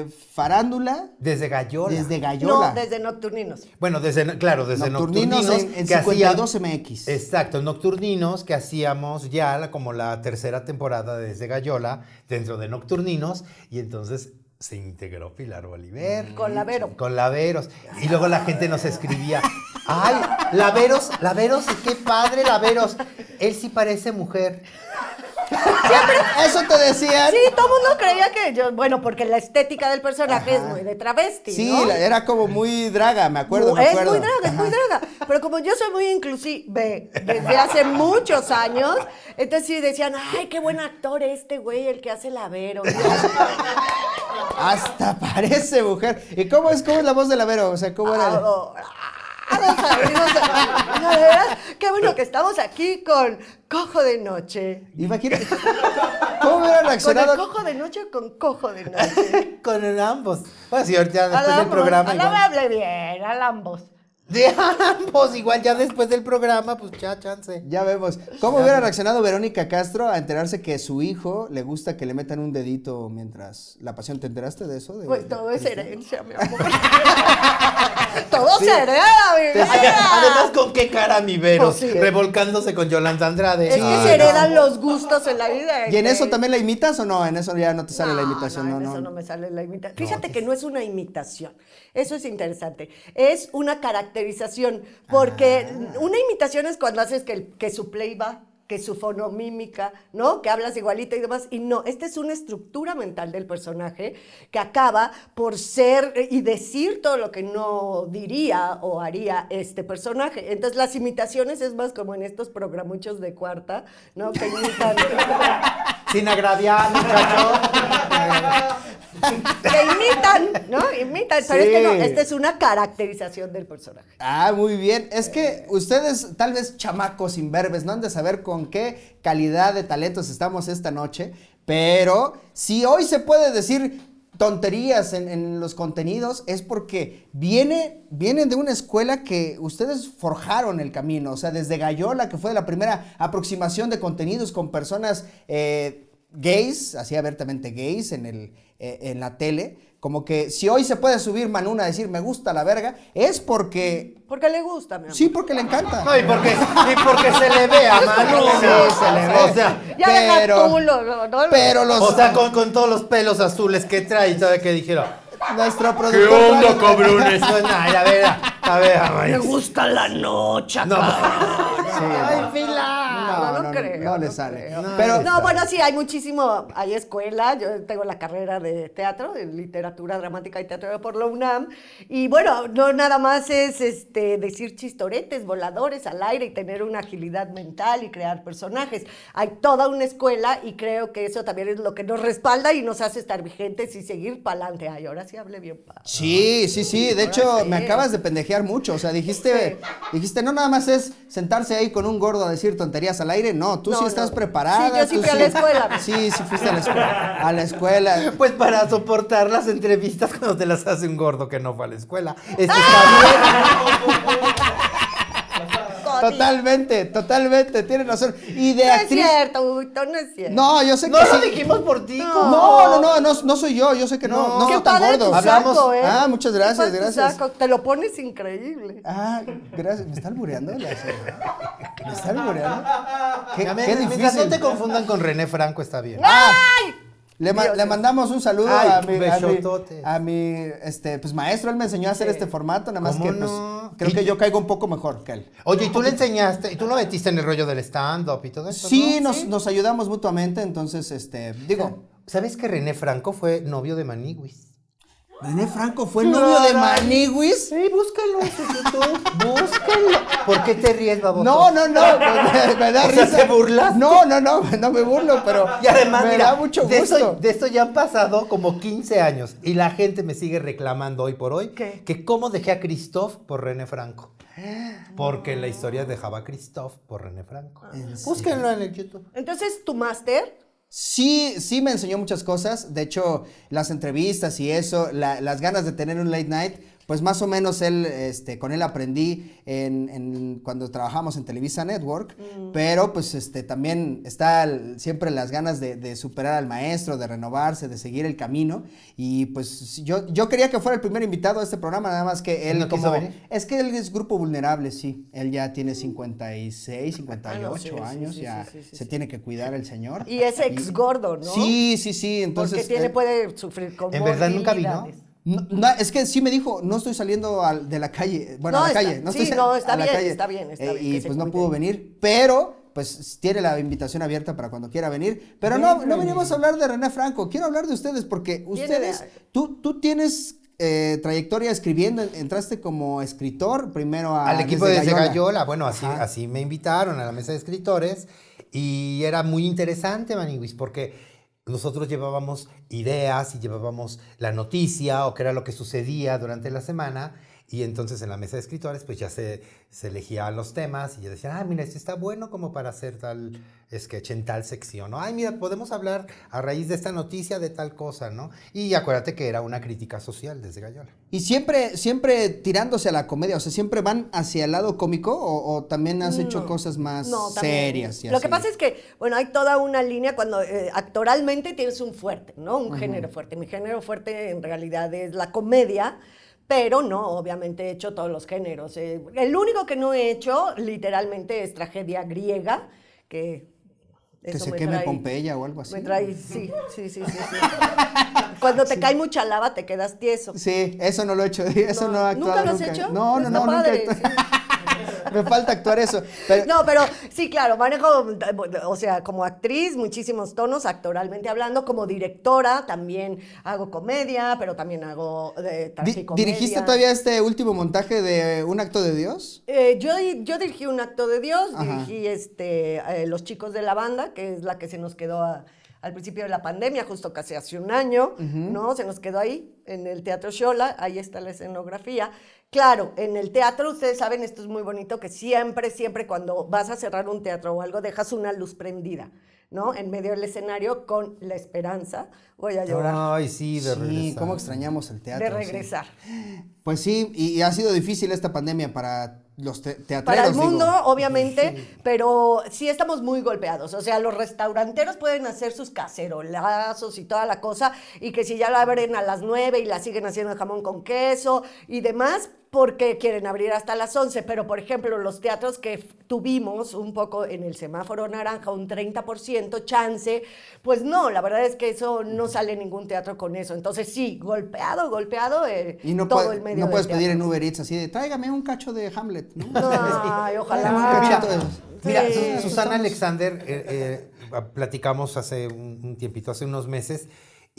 eh, farándula, Desde Gallola. desde Gallola. No, desde Nocturninos. Bueno, desde, claro, desde Nocturninos Nocturninos. en- en que hacía- 52 MX. Exacto, Nocturninos, que hacíamos ya la- como la tercera temporada desde Gallola, dentro de Nocturninos, y entonces se integró Pilar Bolívar. Con Lavero. Con Laveros. Y luego la gente nos escribía, ay, Laveros, Laveros, qué padre Laveros. Él sí parece mujer. Eso te decían. Sí, todo el mundo creía que yo, bueno, porque la estética del personaje es muy de travesti, Sí, ¿no? la- era como muy draga, me acuerdo, me es acuerdo. muy draga, es muy draga. Pero como yo soy muy inclusive desde hace muchos años, entonces sí decían, ay, qué buen actor este güey, el que hace la Vero. Hasta parece mujer. ¿Y cómo es, cómo es la voz de la Vero? O sea, ¿cómo era? "Ah, oh, ah, amigos, verdad, qué bueno que estamos aquí con Cojo de Noche. Imagínate. ¿Cómo hubiera ¿Con el reaccionado? cojo de noche o con cojo de noche? Con el ambos. Bueno, sí, ahorita después del programa. al igual- hable bien, al ambos. De ambos, igual ya después del programa, pues ya chance. Ya vemos. ¿Cómo hubiera reaccionado Verónica Castro a enterarse que su hijo le gusta que le metan un dedito mientras la pasión? ¿Te enteraste de eso? De- Pues de- todo es herencia, mi amor. todo se hereda, mi. Además, con qué cara mi Veros, Pues sí. revolcándose con Yolanda Andrade. Es que Ah, se heredan no. los gustos en la vida. ¿Y en eso también la imitas o no? En eso ya no te sale la imitación, no, no, en no. eso no me sale la imitación. Fíjate que no es una imitación. Eso es interesante. Es una caracterización. Porque Ah. una imitación es cuando haces que, su play va, que su fonomímica, ¿no? Que hablas igualito y demás. Y no, esta es una estructura mental del personaje que acaba por ser y decir todo lo que no diría o haría este personaje. Entonces las imitaciones es más como en estos programuchos de cuarta, ¿no? Que imitan. Sin agraviar, muchachos. que imitan, ¿no? Imitan, pero Sí. este no, esta es una caracterización del personaje. Ah, muy bien. Es que ustedes, tal vez chamacos imberbes, no han de saber con qué calidad de talentos estamos esta noche, pero si hoy se puede decir tonterías en, en los contenidos es porque viene, vienen de una escuela que ustedes forjaron el camino, o sea, desde Gallola, que fue la primera aproximación de contenidos con personas eh, gays, así abiertamente gays en, el, eh, en la tele, como que si hoy se puede subir Manuna a decir me gusta la verga, es porque... Porque le gusta, mi amor. Sí, porque le encanta. No, y porque, y porque se le ve a Manu. Sí, se le ve. O sea, Ya pero- deja tú lo, lo- no, lo- Pero los... o sea con, con todos los pelos azules que trae y todo que dijeron. nuestro ¿Qué productor... onda, Juan- cabrones? No, no, a ver, a ver, a ver. Me gusta la noche. No, Ay, fila. No, No, no, creo. No le sale. No, Pero- No, bueno, sí, hay muchísimo, hay escuela, yo tengo la carrera de teatro, de literatura dramática y teatro por la UNAM, y bueno, no nada más es este, decir chistoretes, voladores al aire y tener una agilidad mental y crear personajes. Hay toda una escuela y creo que eso también es lo que nos respalda y nos hace estar vigentes y seguir para adelante. Ay, ahora sí hablé bien. pa. Sí, sí, sí. De hecho, me acabas de pendejear mucho. O sea, dijiste, dijiste, no nada más es sentarse ahí con un gordo a decir tonterías al aire. No, tú No, sí estás preparada. Sí, yo sí fui a la escuela. Sí, sí fuiste a la escuela. A la escuela. Pues para soportar las entrevistas cuando te las hace un gordo que no fue a la escuela. Esto está Totalmente, totalmente. Tienes razón. Y de No es actriz. cierto, Huguito, no es cierto. No, yo sé que No lo sí. dijimos por ti. No, no, no, no, no soy yo. Yo sé que no. No. No, Qué soy tan padre gordo. tu Hablamos- saco, ¿eh? Ah, muchas Qué gracias, padre tu gracias. saco, Te lo pones increíble. Ah, gracias. ¿Me está albureando? la? ¿Me está albureando? Qué, qué mientras no difícil. te confundan con René Franco, está bien. ¡Ay! Le, ma- le mandamos un saludo Ay, a, mi, a, mi, a mi, este, pues maestro, él me enseñó a hacer este formato, nada más ¿Cómo que pues, no? creo ¿Y que yo caigo un poco mejor que él. Oye, ¿y tú le enseñaste? ¿Y tú lo metiste en el rollo del stand-up y todo eso? Sí, no? nos, nos ayudamos mutuamente, entonces, este, digo, ¿Sabes que René Franco fue novio de Maniguis? René Franco fue novio de Maniguis. Sí, búscalo en YouTube. Búscalo. ¿Por qué te ríes, baboso? No, no, no, me, me da O sea, risa. ¿te burlas? No, no, no, no me burlo, pero Y además, me mira, da mucho de, gusto. esto, de esto ya han pasado como 15 años y la gente me sigue reclamando hoy por hoy ¿Qué? que cómo dejé a Christoph por René Franco. Porque la historia dejaba a Christoph por René Franco. Búsquenlo en el YouTube. Entonces, tu máster, Sí, sí me enseñó muchas cosas. De hecho, las entrevistas y eso, la- las ganas de tener un late night, pues más o menos él, este, con él aprendí en, en- cuando trabajamos en Televisa Network, Mm. pero pues este, también está el- siempre las ganas de, de superar al maestro, de renovarse, de seguir el camino. Y pues yo, yo quería que fuera el primer invitado a este programa, nada más que él ¿No como... venir? Es que él es grupo vulnerable, sí. Él ya tiene 56, 58 Ah, no, sí, años, sí, ya sí, sí, sí, se sí. tiene que cuidar el señor. Y es ex gordo, ¿no? Sí, sí, sí, entonces... Porque tiene, eh, puede sufrir con ¿En verdad nunca vino? No, no, es que sí me dijo, no estoy saliendo al- de la calle, bueno, No, a la está- calle, no sí, estoy no, saliendo está bien, calle. está bien, está Eh, bien, y pues no pudo venir, pero pues tiene la invitación abierta para cuando quiera venir. Pero no, no venimos a hablar de René Franco, quiero hablar de ustedes porque ustedes, de- tú, tú tienes eh, trayectoria escribiendo, entraste como escritor primero a Al equipo Desde desde Gallola. Gallola, bueno, así, Ajá. así me invitaron a la mesa de escritores y era muy interesante, Maniwis, porque nosotros llevábamos ideas y llevábamos la noticia o qué era lo que sucedía durante la semana y entonces en la mesa de escritores pues ya se, se elegían los temas y ya decían, ah, mira, este está bueno como para hacer tal sketch en tal sección, ¿no? Ay, mira, podemos hablar a raíz de esta noticia de tal cosa, ¿no? Y acuérdate que era una crítica social desde Gallola. Y siempre, siempre tirándose a la comedia, o sea, siempre van hacia el lado cómico o, o también has hecho No. cosas más No, también. serias. y Lo así? que pasa es que, bueno, hay toda una línea cuando eh, actoralmente tienes un fuerte, ¿no? Un género fuerte. Mi género fuerte en realidad es la comedia, pero no, obviamente he hecho todos los géneros. Eh, el único que no he hecho, literalmente, es tragedia griega, que... Que eso se me queme trae- Pompeya o algo así. Me trae, sí, sí, sí, sí. sí. Cuando te cae mucha lava te quedas tieso. Sí, eso no lo he hecho, eso no, he ¿Nunca lo has nunca. hecho? No, no, no, nunca he padre. Me falta actuar eso. Pero, No, pero sí, claro, manejo, o sea, como actriz, muchísimos tonos, actoralmente hablando, como directora, también hago comedia, pero también hago eh, tragicomedia. ¿Dirigiste todavía este último montaje de Un acto de Dios? Eh, yo, yo dirigí un acto de Dios, Ajá. dirigí este, eh, Los Chicos de la Banda, que es la que se nos quedó a- al principio de la pandemia, justo casi hace un año, ¿no? Se nos quedó ahí, en el Teatro Xola, ahí está la escenografía. Claro, en el teatro, ustedes saben, esto es muy bonito, que siempre, siempre cuando vas a cerrar un teatro o algo, dejas una luz prendida, ¿no? En medio del escenario con la esperanza, voy a llorar, Ay, sí, de sí, regresar. cómo extrañamos el teatro. de sí. regresar. Pues sí, y ha sido difícil esta pandemia para los te- teatreros. Para el digo. mundo, obviamente, pero sí estamos muy golpeados. O sea, los restauranteros pueden hacer sus cacerolazos y toda la cosa, y que si ya la abren a las 9 y la siguen haciendo jamón con queso y demás, porque quieren abrir hasta las 11. Pero, por ejemplo, los teatros que tuvimos un poco en el semáforo naranja, un 30% chance, pues no, la verdad es que eso no sale ningún teatro con eso. Entonces, sí, golpeado, golpeado eh, Y no, todo el medio no puedes pedir en. Uber Eats así de, tráigame un cacho de Hamlet, ¿no? Ay, un ojalá. cachito de- Mira, Sí. Susana Alexander, eh, eh, platicamos hace un, un tiempito, hace unos meses,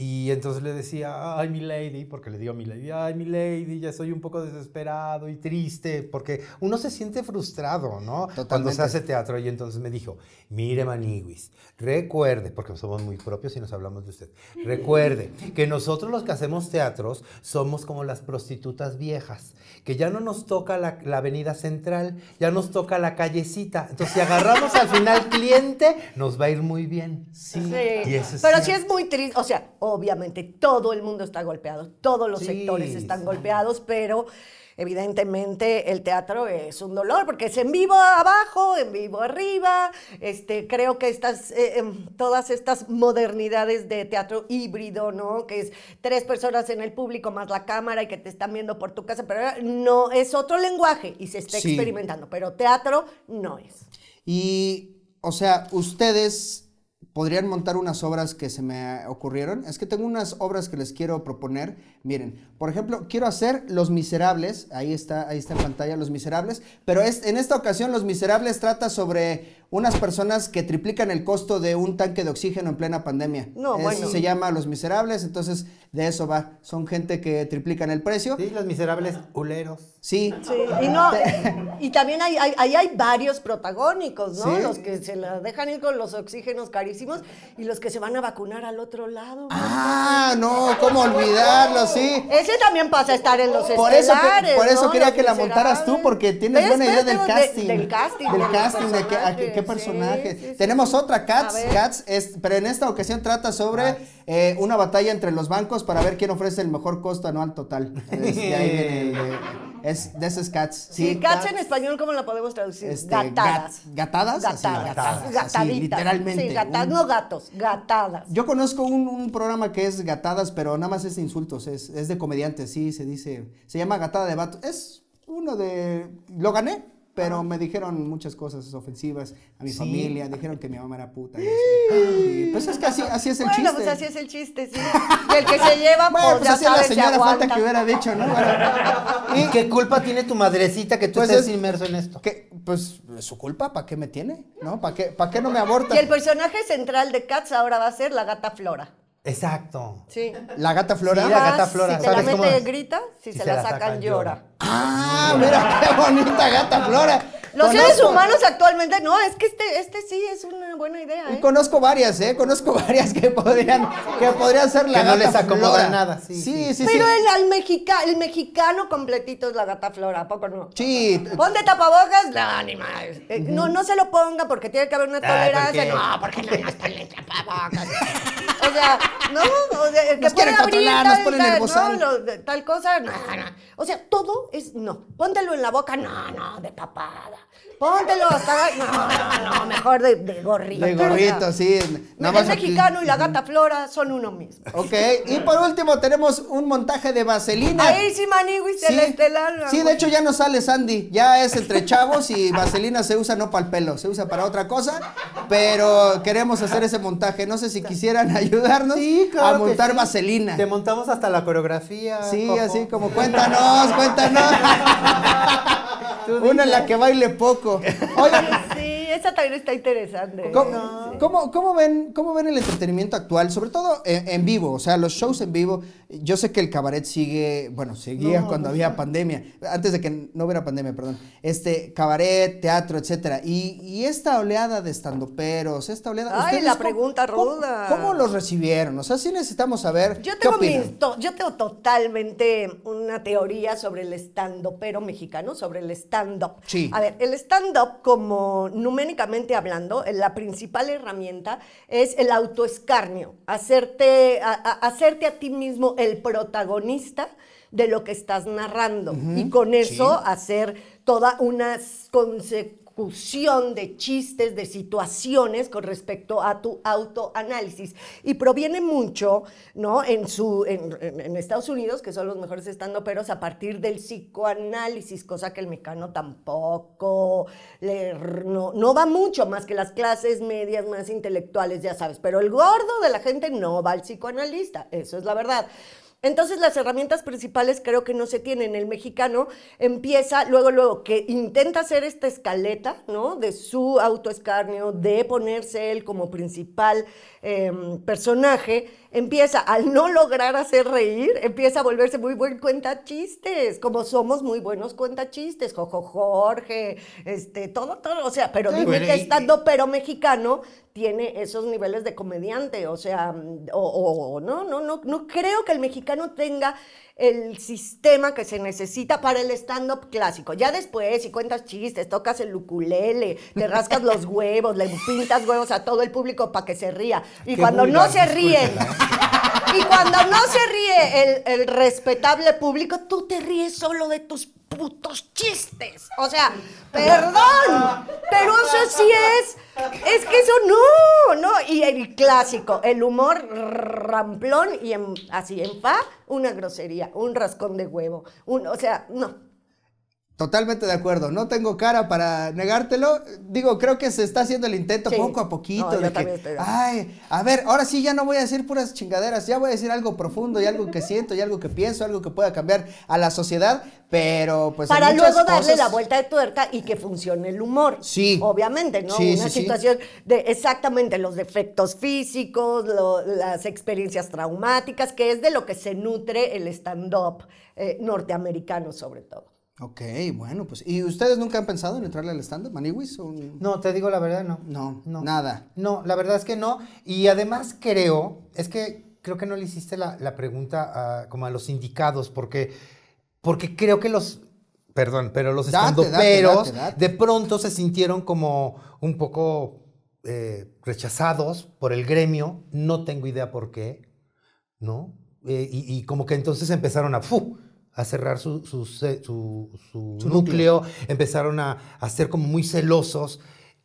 y entonces le decía, ay, mi lady, porque le digo a mi lady, ay, mi lady, ya soy un poco desesperado y triste, porque uno se siente frustrado, ¿no? Cuando Totalmente. se hace teatro, y entonces me dijo, mire, Maniguis, recuerde, porque somos muy propios y nos hablamos de usted, recuerde que nosotros los que hacemos teatros somos como las prostitutas viejas, que ya no nos toca la, la avenida central, ya nos toca la callecita. Entonces, si agarramos al final cliente, nos va a ir muy bien. Sí. Y eso es Pero sí es muy triste, o sea, obviamente todo el mundo está golpeado, todos los Sí, sectores están sí. golpeados, pero evidentemente el teatro es un dolor porque es en vivo abajo, en vivo arriba. Este, creo que estas, eh, em, todas estas modernidades de teatro híbrido, ¿no? Que es tres personas en el público más la cámara y que te están viendo por tu casa, pero no es otro lenguaje y se está Sí. experimentando, pero teatro no es. Y, o sea, ustedes podrían montar unas obras que se me ocurrieron. Es que tengo unas obras que les quiero proponer. Miren, por ejemplo, quiero hacer Los Miserables. Ahí está, ahí está en pantalla Los Miserables. Pero es, en esta ocasión Los Miserables trata sobre unas personas que triplican el costo de un tanque de oxígeno en plena pandemia. No, Es- bueno. Se llama Los Miserables, entonces de eso va. Son gente que triplican el precio. Sí, los miserables huleros. Sí. Sí, y no, y también hay, hay, ahí hay varios protagónicos, ¿no? Sí. Los que se la dejan ir con los oxígenos carísimos y los que se van a vacunar al otro lado. Ah, no, ¿cómo olvidarlo? Sí. Ese también pasa a estar en los Por eso, que- por eso ¿no? quería Los que la montaras tú, porque tienes ¿Ves? buena idea del De- casting. del casting. Del de casting, de que, a que- que qué personaje. sí, sí, Tenemos otra, Cats. Cats, es, pero en esta ocasión trata sobre eh, una batalla entre los bancos para ver quién ofrece el mejor costo anual total. Es, de ahí viene el de- es, de Cats. Sí, cats en español, ¿cómo la podemos traducir? Este, gatadas. gat- ¿gatadas? Así, Gatadas. así, Gataditas. literalmente. Sí, gatadas, Un- no gatos, gatadas. Yo conozco un, un programa que es Gatadas, pero nada más es de insultos, es, es de comediantes, sí, se dice, se llama Gatada de Vato. Es uno de, lo gané, pero me dijeron muchas cosas ofensivas a mi familia, dijeron que mi mamá era puta. y así. Y, pues es que así, así es el bueno, chiste. pues así es el chiste, sí. Y el que se lleva, Bueno, pues, pues ya así es la se señora falta que hubiera dicho, ¿no? Bueno, ¿Y qué culpa tiene tu madrecita que tú Pues estés es- inmerso en esto? que, pues es su culpa, ¿para qué me tiene? ¿No? ¿Para qué, para qué no me aborta? Y el personaje central de Cats ahora va a ser la gata Flora. Exacto. Sí. La gata Flora. Sí, la gata Flora, Si te la ¿sabes cómo mete, es? grita. Si, Si se, la sacan, llora. Ah, mira qué bonita gata Flora. Los seres humanos actualmente, no, es que este, este sí es una buena idea, ¿eh? Conozco varias, ¿eh? Conozco varias que podrían, que podrían ser la Que no gata les acomoda Flora. nada, sí, sí, sí. sí. Pero sí. el, al mexica, el mexicano completito es la gata Flora, ¿a poco no? Sí, Ponte tapabocas, no, ni más. Eh, No, no se lo ponga porque tiene que haber una Ay, tolerancia. ¿por qué? no, porque no nos ponen tapabocas. O sea, no, o sea, el que Nos quieren puede abrir controlar, nos tal, no, de- tal cosa, no, no. O sea, todo es no. Póntelo en la boca, no, no, de papada. Póntelo hasta, no, no, no, mejor de, de gorrito. de gorrito, sí. Nada el más aquí. mexicano y la gata Flora son uno mismo. Ok, y por último tenemos un montaje de vaselina. Ahí sí, Manigui, Sí, celestelar. sí, de hecho ya no sale Sandy, ya es entre chavos y vaselina se usa no para el pelo, se usa para otra cosa, pero queremos hacer ese montaje, no sé si quisieran ayudarnos Sí, claro a montar sí. vaselina. Te montamos hasta la coreografía. Sí, así como cuéntanos, cuéntanos. Una en la que baile poco. Sí, esa también está interesante. ¿Cómo, cómo- cómo ven, ¿Cómo ven el entretenimiento actual? Sobre todo en, en vivo, o sea, los shows en vivo. Yo sé que el cabaret sigue, bueno, seguía cuando había pandemia, antes de que no hubiera pandemia, perdón. Este, cabaret, teatro, etcétera. Y, y esta oleada de estandoperos, esta oleada. Ay, ¿ustedes la pregunta ruda. ¿Cómo los recibieron? O sea, sí necesitamos saber. Yo ¿qué tengo, mis to- yo tengo totalmente una teoría sobre el stand-up, pero mexicano, sobre el stand-up. Sí. A ver, el stand-up, como numéricamente hablando, eh, la principal herramienta es el autoescarnio, hacerte a, a- hacerte a ti mismo el protagonista de lo que estás narrando. Y con eso hacer toda una s- de chistes, de situaciones con respecto a tu autoanálisis. Y proviene mucho, ¿no? En, su, en, Estados Unidos, que son los mejores estandoperos, a partir del psicoanálisis, cosa que el mexicano tampoco le, no, no va mucho más que las clases medias más intelectuales, ya sabes. Pero el gordo de la gente no va al psicoanalista, eso es la verdad. Entonces las herramientas principales creo que no se tienen. El mexicano empieza luego, luego, que intenta hacer esta escaleta, ¿no? De su autoescarnio, de ponerse él como principal eh, personaje, empieza al no lograr hacer reír, empieza a volverse muy buen cuenta chistes, como somos muy buenos cuenta chistes, Jojo Jorge, este, todo, todo, o sea, pero Sí, dime bueno, que y- estando pero mexicano tiene esos niveles de comediante, o sea, o, o- o no, no, no, no creo que el mexicano tenga el sistema que se necesita para el stand-up clásico. Ya después, si cuentas chistes, tocas el ukulele, te rascas los huevos, le pintas huevos a todo el público para que se ría. Y Qué cuando no se ríen, y cuando no se ríe el, el respetable público, tú te ríes solo de tus putos chistes. O sea, perdón, pero eso sí es, es que eso no, no. Y el clásico, el humor ramplón y así en fa, una grosería, un rascón de huevo, un, o sea, no. Totalmente de acuerdo, no tengo cara para negártelo. Digo, creo que se está haciendo el intento Sí. poco a poquito No, de que, estoy ay, a ver, ahora sí ya no voy a decir puras chingaderas, ya voy a decir algo profundo y algo que siento y algo que pienso, algo que pueda cambiar a la sociedad, pero pues para luego darle la vuelta de tuerca y que funcione el humor. Sí. Obviamente, ¿no? Sí, Una sí. situación de exactamente los defectos físicos, lo- las experiencias traumáticas, que es de lo que se nutre el stand-up eh, norteamericano sobre todo. Ok, bueno, pues, ¿y ustedes nunca han pensado en entrarle al stand-up, Maniwis? o No, te digo la verdad, no. No, nada. No, la verdad es que no. Y además creo, es que creo que no le hiciste la, la pregunta a- como a los indicados, porque, porque creo que los, perdón, pero los estandoperos de pronto se sintieron como un poco eh, rechazados por el gremio, no tengo idea por qué, ¿no? Eh, y, y como que entonces empezaron a, ¡fu! A cerrar su, su, su- su Su núcleo, empezaron a, a ser como muy celosos.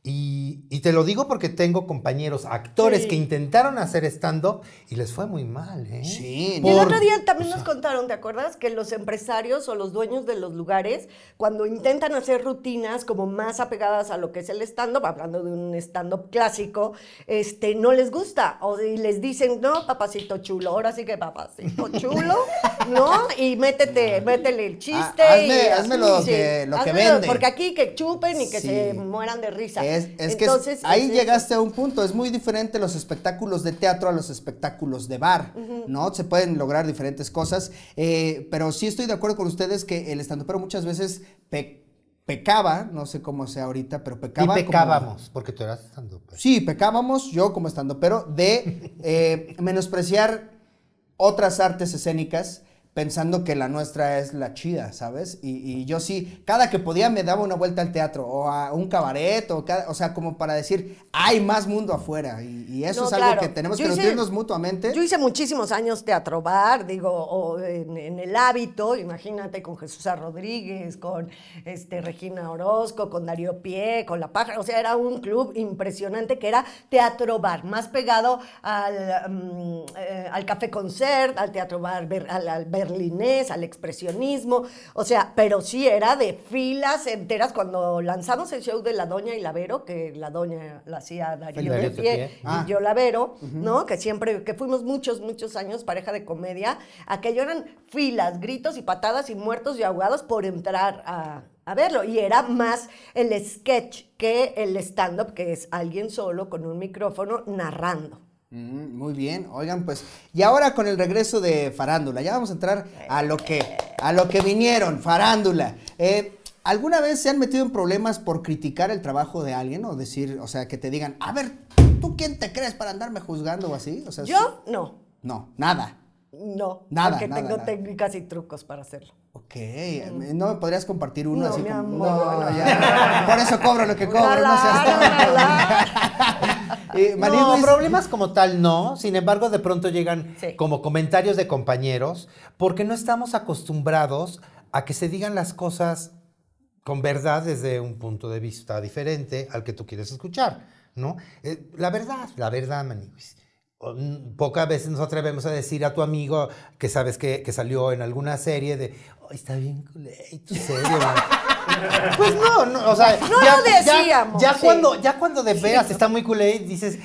Y, y te lo digo porque tengo compañeros actores Sí. que intentaron hacer stand-up y les fue muy mal, ¿eh? Sí, Y el Por- otro día también nos contaron, ¿te acuerdas? Que los empresarios o los dueños de los lugares, cuando intentan hacer rutinas como más apegadas a lo que es el stand-up, hablando de un stand-up clásico, este, no les gusta. O y les dicen, no, papacito chulo, ahora sí que papacito chulo, ¿no? Y métete, métele el chiste. Ah, hazme- y hazme lo que- lo que Házmelo, vende. Porque aquí que chupen y que Sí. se mueran de risa. Es, es que Entonces, es- ahí es eso. llegaste a un punto, es muy diferente los espectáculos de teatro a los espectáculos de bar, ¿no? Se pueden lograr diferentes cosas, eh, pero sí estoy de acuerdo con ustedes que el estandopero muchas veces pe- pecaba, no sé cómo sea ahorita, pero Y pecaba. como- pecábamos, porque tú eras stand-up. Sí, pecábamos, yo como estandopero, de eh, menospreciar otras artes escénicas pensando que la nuestra es la chida, ¿sabes? Y, y yo sí, cada que podía me daba una vuelta al teatro o a un cabaret, o, cada- o sea, como para decir, hay más mundo afuera. Y, y eso No, es algo claro. que tenemos Yo que hice- nutrirnos mutuamente. Yo hice muchísimos años teatro bar, digo, o en, en el hábito, imagínate con Jesús A. Rodríguez, con este, Regina Orozco, con Darío Pie, con La Pájara, o sea, era un club impresionante que era teatro bar, más pegado al, mm, eh, al café concert, al teatro bar, al, al berlinés, al expresionismo, o sea, pero sí era de filas enteras cuando lanzamos el show de La Doña y la Vero, que la Doña la hacía Darío de Pie, Pie. y Ah. yo la Vero, ¿no? Que siempre, que fuimos muchos, muchos años pareja de comedia, aquello eran filas, gritos y patadas y muertos y ahogados por entrar a, a verlo. Y era más el sketch que el stand-up, que es alguien solo con un micrófono narrando. Mm, muy bien, oigan, pues, y ahora con el regreso de Farándula, ya vamos a entrar a lo que, a lo que vinieron, Farándula. Eh, ¿Alguna vez se han metido en problemas por criticar el trabajo de alguien o decir, o sea, que te digan, a ver, ¿tú quién te crees para andarme juzgando o así? O sea, Yo, no, No, nada. no, Nada, porque nada, tengo nada. técnicas y trucos para hacerlo. Ok, ¿no me podrías compartir uno No, así mi como? amor. No, ya. Por eso cobro lo que cobro, no seas tonto. Maní No, Ruiz, problemas como tal no. Sin embargo, de pronto llegan Sí. como comentarios de compañeros porque no estamos acostumbrados a que se digan las cosas con verdad desde un punto de vista diferente al que tú quieres escuchar, ¿no? Eh, la verdad, la verdad, mm, Pocas veces nos atrevemos a decir a tu amigo que sabes que, que salió en alguna serie de, "Ay, está bien culé, tu serie, man". Pues no, no, o sea, No lo decíamos, Ya, sí. cuando, ya cuando de veras está muy culé y dices,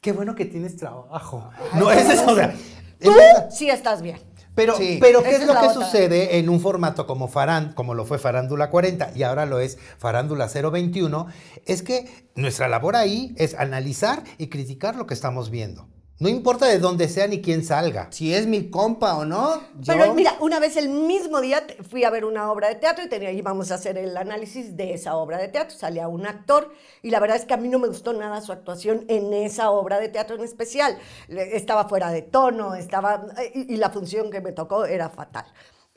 qué bueno que tienes trabajo. No, es eso, o sea, Tú es sí estás bien. Pero, Sí. pero ¿qué Esa es lo que otra. sucede en un formato como Farán, como lo fue Farándula 40 y ahora lo es Farándula 021? Es que nuestra labor ahí es analizar y criticar lo que estamos viendo. No importa de dónde sea ni quién salga. si es mi compa o no, yo... Pero mira, una vez el mismo día fui a ver una obra de teatro y tenía, íbamos a hacer el análisis de esa obra de teatro. Salía un actor y la verdad es que a mí no me gustó nada su actuación en esa obra de teatro en especial. Estaba fuera de tono, estaba y, y la función que me tocó era fatal.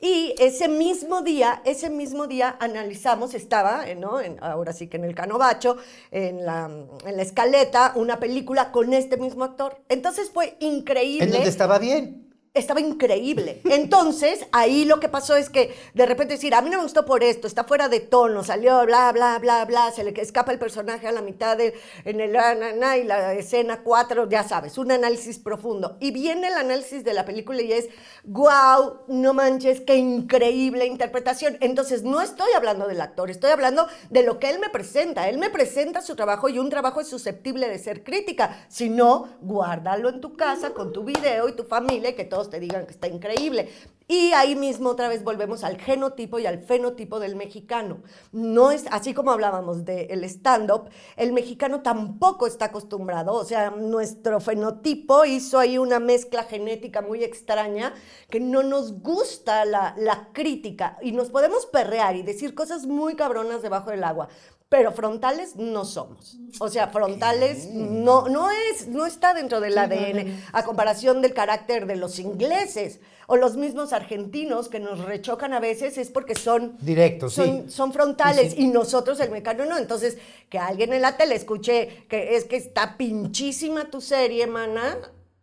Y ese mismo día, ese mismo día analizamos, estaba, eh, ¿no? En- ahora sí que en el Canovacho, en la, en la escaleta, una película con este mismo actor. Entonces fue increíble En donde estaba bien. Estaba increíble. Entonces, ahí lo que pasó es que de repente decir, a mí no me gustó por esto, está fuera de tono, salió bla, bla, bla, bla, se le escapa el personaje a la mitad de, en el na, y la escena 4, ya sabes, un análisis profundo. Y viene el análisis de la película y es, wow, no manches, qué increíble interpretación. Entonces, no estoy hablando del actor, estoy hablando de lo que él me presenta. Él me presenta su trabajo y un trabajo es susceptible de ser crítica. Si no, guárdalo en tu casa con tu video y tu familia y que te digan que está increíble. Y ahí mismo otra vez volvemos al genotipo y al fenotipo del mexicano. No es así como hablábamos del stand-up, el mexicano tampoco está acostumbrado, o sea, nuestro fenotipo hizo ahí una mezcla genética muy extraña que no nos gusta la, la crítica y nos podemos perrear y decir cosas muy cabronas debajo del agua. Pero frontales no somos. O sea, frontales no, no, es, no está dentro del ADN a comparación del carácter de los ingleses. o los mismos argentinos que nos rechocan a veces es porque son Directos, sí. son, son frontales y nosotros el mecano no. Entonces, que alguien en la tele escuche que es que está pinchísima tu serie, mana,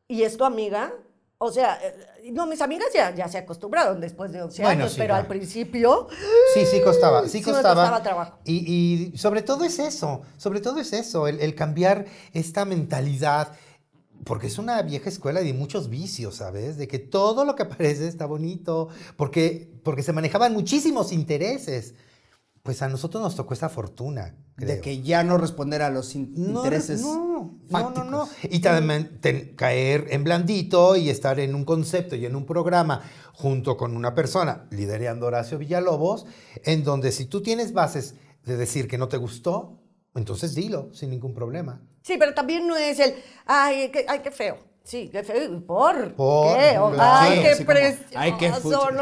y es tu amiga. O sea, eh, no, mis amigas ya, ya se acostumbraron después de 11 Bueno, años, sí, pero al principio Sí, sí costaba, sí Sí me costaba. costaba trabajo. Y, y sobre todo es eso, sobre todo es eso, el, el cambiar esta mentalidad, porque es una vieja escuela de muchos vicios, ¿sabes? De que todo lo que aparece está bonito, porque, porque se manejaban muchísimos intereses. Pues a nosotros nos tocó esa fortuna. De que ya no responder a los in- No, intereses no, no, no, fácticos. no. Y también ten- caer en blandito y estar en un concepto y en un programa junto con una persona, liderando Horacio Villalobos, en donde si tú tienes bases de decir que no te gustó, entonces dilo sin ningún problema. Sí, pero también no es el, ay, qué, ay, qué feo. Sí, qué feo. ¿y ¿Por? Por, ¿Qué? O, claro. ay, qué precioso.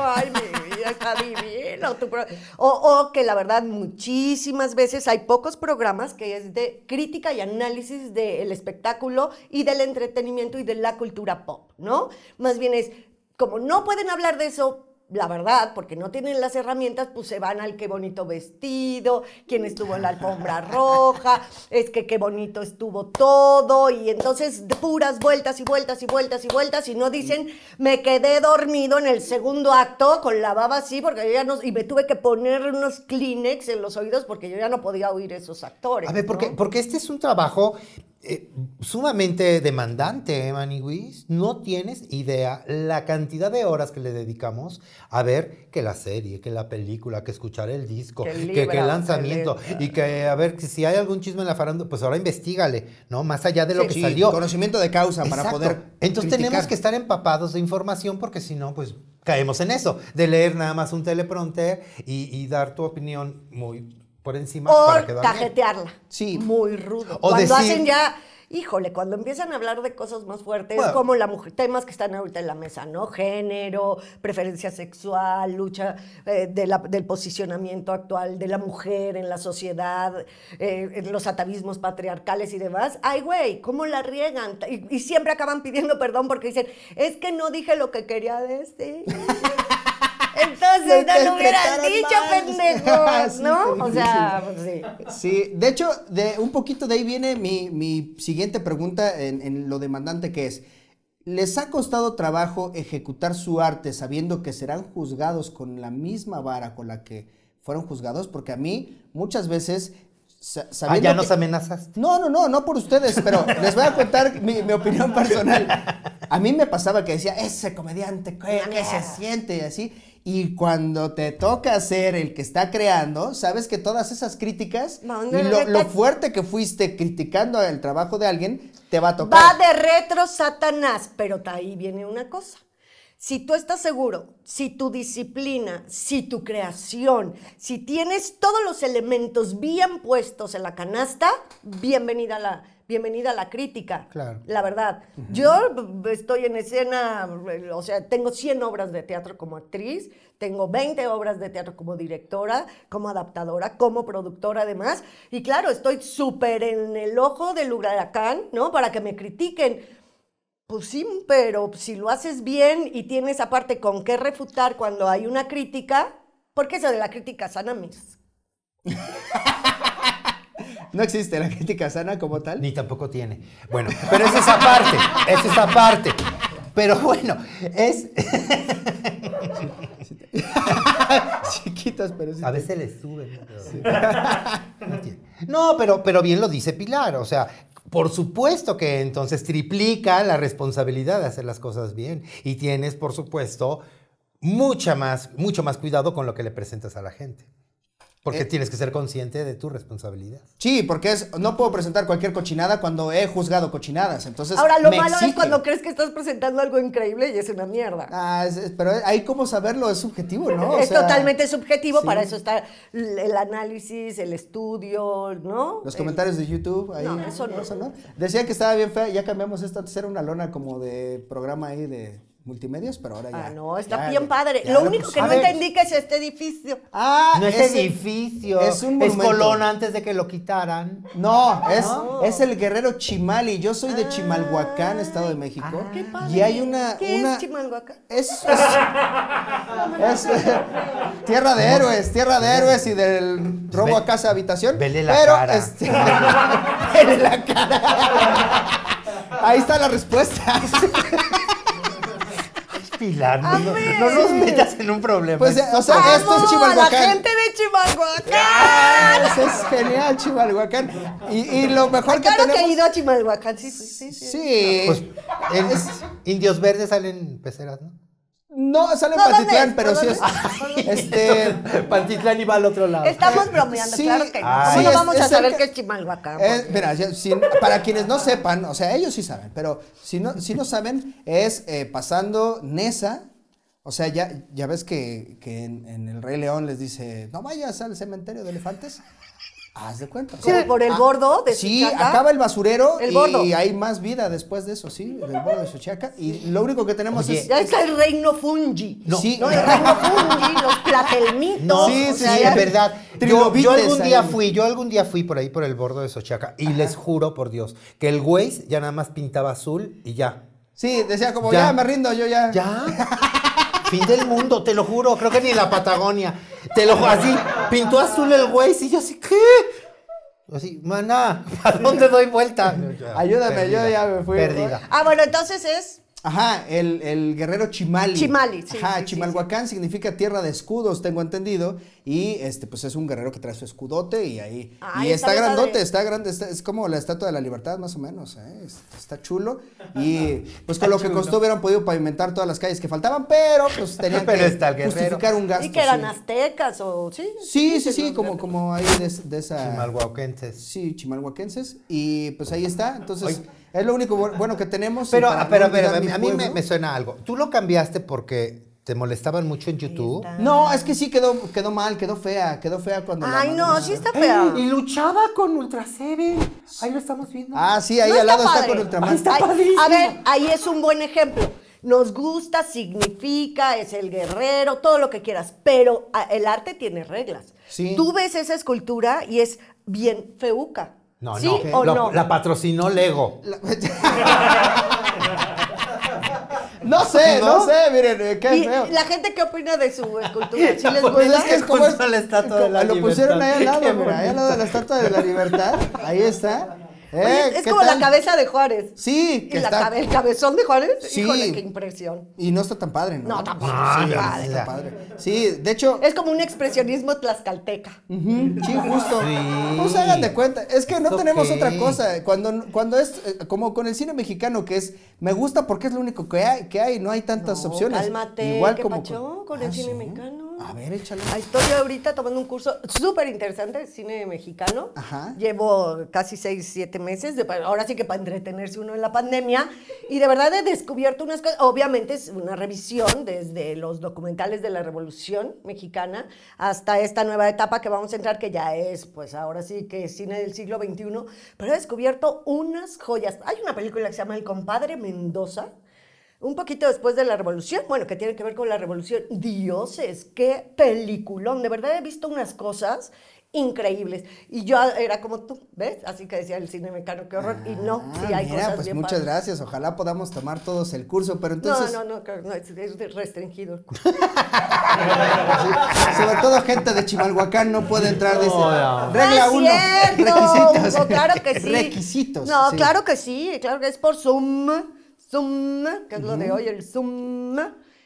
ay, no, mi vida está divino. tu pro- o, o que la verdad, muchísimas veces hay pocos programas que es de crítica y análisis del espectáculo y del entretenimiento y de la cultura pop, ¿no? Más bien es, como no pueden hablar de eso, la verdad, porque no tienen las herramientas, pues se van al qué bonito vestido, quién estuvo en la alfombra roja, es que qué bonito estuvo todo, y entonces puras vueltas y vueltas y vueltas y vueltas, y no dicen, me quedé dormido en el segundo acto con la baba así, porque yo ya no, y me tuve que poner unos Kleenex en los oídos porque yo ya no podía oír esos actores. A ver, porque, ¿no? porque este es un trabajo eh, sumamente demandante, ¿eh, Maniwis? No tienes idea la cantidad de horas que le dedicamos a ver que la serie, que la película, que escuchar el disco, Que el que, que libro, el lanzamiento que y que a ver si hay algún chisme en la farándula, pues ahora investigale, ¿no? Más allá de lo Sí. que Sí, salió. conocimiento de causa para poder Entonces criticar. tenemos que estar empapados de información porque si no, pues caemos en eso, de leer nada más un teleprompter y, y dar tu opinión muy por encima para O quedar bien. cajetearla. Sí. Muy rudo. O cuando decir- hacen ya, híjole, cuando empiezan a hablar de cosas más fuertes, Bueno. como la mujer, temas que están ahorita en la mesa, ¿no? Género, preferencia sexual, lucha eh, de la- del posicionamiento actual de la mujer en la sociedad, eh, en los atavismos patriarcales y demás. Ay, güey, ¿cómo la riegan? Y, y siempre acaban pidiendo perdón porque dicen, es que no dije lo que quería decir. Entonces, no lo hubieran interpretaron dicho, mal. pendejos, Sí, ¿no? O sea, pues sí. Sí, de hecho, de un poquito de ahí viene mi, mi siguiente pregunta en, en lo demandante que es, ¿les ha costado trabajo ejecutar su arte sabiendo que serán juzgados con la misma vara con la que fueron juzgados? Porque a mí muchas veces, Ah, ya que- nos amenazaste. No, no, no, no por ustedes, pero les voy a contar mi, mi opinión personal. A mí me pasaba que decía, ese comediante, ¿qué, qué se siente? Y así. Y cuando te toca ser el que está creando, sabes que todas esas críticas No, y lo, fuerte que fuiste criticando el trabajo de alguien, te va a tocar. Va de retro Satanás, pero ahí viene una cosa. Si tú estás seguro, si tu disciplina, si tu creación, si tienes todos los elementos bien puestos en la canasta, bienvenida a la, bienvenida a la crítica. Claro. La verdad. Yo estoy en escena, o sea, tengo 100 obras de teatro como actriz, tengo 20 obras de teatro como directora, como adaptadora, como productora además. Y claro, estoy súper en el ojo del huracán, ¿no? Para que me critiquen. Pues sí, pero si lo haces bien y tienes aparte con qué refutar cuando hay una crítica, porque eso de la crítica sana, mis. No existe la crítica sana como tal. Ni tampoco tiene. Bueno, pero es esa parte, es esa parte. Pero bueno, es... Chiquitas, pero sí. A veces le sube. ¿no? No tiene. No, pero, pero bien lo dice Pilar. O sea, por supuesto que entonces triplica la responsabilidad de hacer las cosas bien. Y tienes, por supuesto, mucha más, mucho más cuidado con lo que le presentas a la gente. Porque Eh. tienes que ser consciente de tu responsabilidad. Sí, porque es, no puedo presentar cualquier cochinada cuando he juzgado cochinadas. Entonces, Ahora, lo me malo es cuando crees que estás presentando algo increíble y es una mierda. Ah, es- es- pero ahí cómo saberlo es subjetivo, ¿no? O es sea, totalmente subjetivo, sí. para eso está el el análisis, el estudio, ¿no? Los comentarios de YouTube, ahí. No, eso no. Decían que estaba bien fea, ya cambiamos esto, antes era una lona como de programa ahí de, multimedios, pero ahora ya. Ah, no, está ya- bien padre. ya Lo único pus- que no ver. entendí que es este edificio. Ah, No es edificio. es un Es monumento. Colón antes de que lo quitaran. No, es, es el guerrero Chimali. Yo soy de Chimalhuacán, Estado de México. Ah, Qué padre. Y hay una. ¿Qué una es Chimalhuacán? es, es- es, tierra de héroes, tierra de héroes y del robo Ve- a casa habitación. vele la pero, cara. este, vele la cara. Ahí está la respuesta. Pilar, no, no- nos metas en un problema. Pues, o sea, es- esto es. Chimalhuacán. La gente de Chimalhuacán. Ah, eso es genial, Chimalhuacán. Y, y lo mejor que Claro que he tenemos. ido a Chimalhuacán, sí, sí, sí. sí. Sí. Pues en Indios Verdes salen peceras, ¿no? No, sale en No, ¿dónde Pantitlán, pero ¿Por sí es. Este. Pantitlán iba al otro lado. Estamos bromeando, Sí. claro que no. Ah, ¿Cómo sí, no es- vamos es a saber qué es Chimalhuacán? Es- mira, ya, si- para quienes no sepan, o sea, ellos sí saben, pero si no, si no saben, es eh, pasando Nesa. O sea, ya, ya ves que, que en, en El Rey León les dice, no vayas al cementerio de elefantes. Haz de cuenta. ¿Como por el ah, bordo de Sí, acaba el basurero El y bordo. hay más vida después de eso, sí, del bordo de Xochiaca. Y lo único que tenemos Oye, es... Ya está el reino fungi. No. Sí. No, el reino fungi, los platelmitos. No, Sí, sí, sí, sí. es verdad. Yo, algún día fui, yo algún día fui por ahí por el bordo de Sochaca y les juro por Dios que el güey ya nada más pintaba azul y ya. Sí, decía como, Ya. ya, me rindo, yo ya. Ya. fin del mundo, te lo juro. Creo que ni en la Patagonia. Te lo juro, así. Pintó azul el güey y yo así, ¿qué? Así, maná, ¿a dónde doy vuelta? Ayúdame, yo ya me fui. Perdida. Ah, bueno, entonces es. Ajá, el, el guerrero Chimali. Chimali, sí, Ajá, sí, sí, Chimalhuacán significa tierra de escudos, tengo entendido. Y este, pues es un guerrero que trae su escudote y ahí. Ay, y está grandote, padre. está grande, está- es como la estatua de la libertad, más o menos. ¿eh? Es- Está chulo. Y pues con lo que costó hubieran podido pavimentar todas las calles que faltaban, pero pues tenían Pero que está el justificar un gasto. Y que eran sí. aztecas o. Sí, Sí, sí, sí, como, como ahí de, de esa. Chimalhuacenses. Sí, chimalhuacenses. Y pues ahí está. Entonces. Es lo único bu- bueno que tenemos. Pero, pero, no pero, a mí me, suena algo. ¿Tú lo cambiaste porque te molestaban mucho en YouTube? No, es que sí quedó, quedó mal, quedó fea, quedó fea cuando la Ay, no, sí está fea. Y luchaba con Ultra Seven. Ahí lo estamos viendo. Ah, sí, ahí No al lado está con Ultraman. Ahí está Ay, padrísimo. A ver, ahí es un buen ejemplo. Nos gusta, significa, es el guerrero, todo lo que quieras, pero ah, el arte tiene reglas. Sí. Tú ves esa escultura y es bien feuca. No, ¿Sí no. o Lo- no? La patrocinó Lego. No sé, no, ¿No? sé, miren, eh, qué ¿Y feo. la gente qué opina de su escultura? ¿Sí les Pues gusta? es que es como Junto a la Estatua de la Lo pusieron ahí al Libertad. lado, Qué mira, ahí al lado de la estatua de la libertad. Ahí está. Oye, Eh, es ¿qué como tal? la cabeza de Juárez. Sí, ¿Y que la está. cabe- el cabezón de Juárez? Sí. Híjole, qué impresión. Y no está tan padre, ¿no? No, tampoco. Ah, sí, padre. Está padre. Sí, de hecho. Es como un expresionismo tlaxcalteca. Sí, justo. Sí. Pues hagan de cuenta. Es que no ¿Eso tenemos otra cosa. Cuando, cuando es eh, como con el cine mexicano, que es me gusta porque es lo único que hay, que hay no hay tantas No, opciones. Cálmate, Igual ¿qué como pacho con el Ah, cine ¿sí? mexicano? A ver, échale. Estoy ahorita tomando un curso súper interesante de cine mexicano. Ajá. Llevo casi seis, siete meses. de- ahora sí que para entretenerse uno en la pandemia. Y de verdad he descubierto unas cosas. Obviamente es una revisión desde los documentales de la Revolución Mexicana hasta esta nueva etapa que vamos a entrar, que ya es, pues ahora sí que cine del siglo XXI. Pero he descubierto unas joyas. Hay una película que se llama El compadre Mendoza. Un poquito después de la revolución, bueno, que tiene que ver con la revolución. Dioses, qué peliculón. De verdad he visto unas cosas increíbles. Y yo era como tú, ¿ves? Así que decía el cine mexicano, qué horror. y no, Ah, sí hay mira, cosas pues bien muchas padres. gracias. Ojalá podamos tomar todos el curso, pero entonces, No, no, no, no, es, es restringido. sobre todo gente de Chimalhuacán no puede entrar. Dice, No, no. Regla No uno. es cierto, Requisitos. Hugo, claro que sí. Requisitos. No, sí. claro que sí, claro que es por Zoom. Zoom, que es lo de hoy, el Zoom,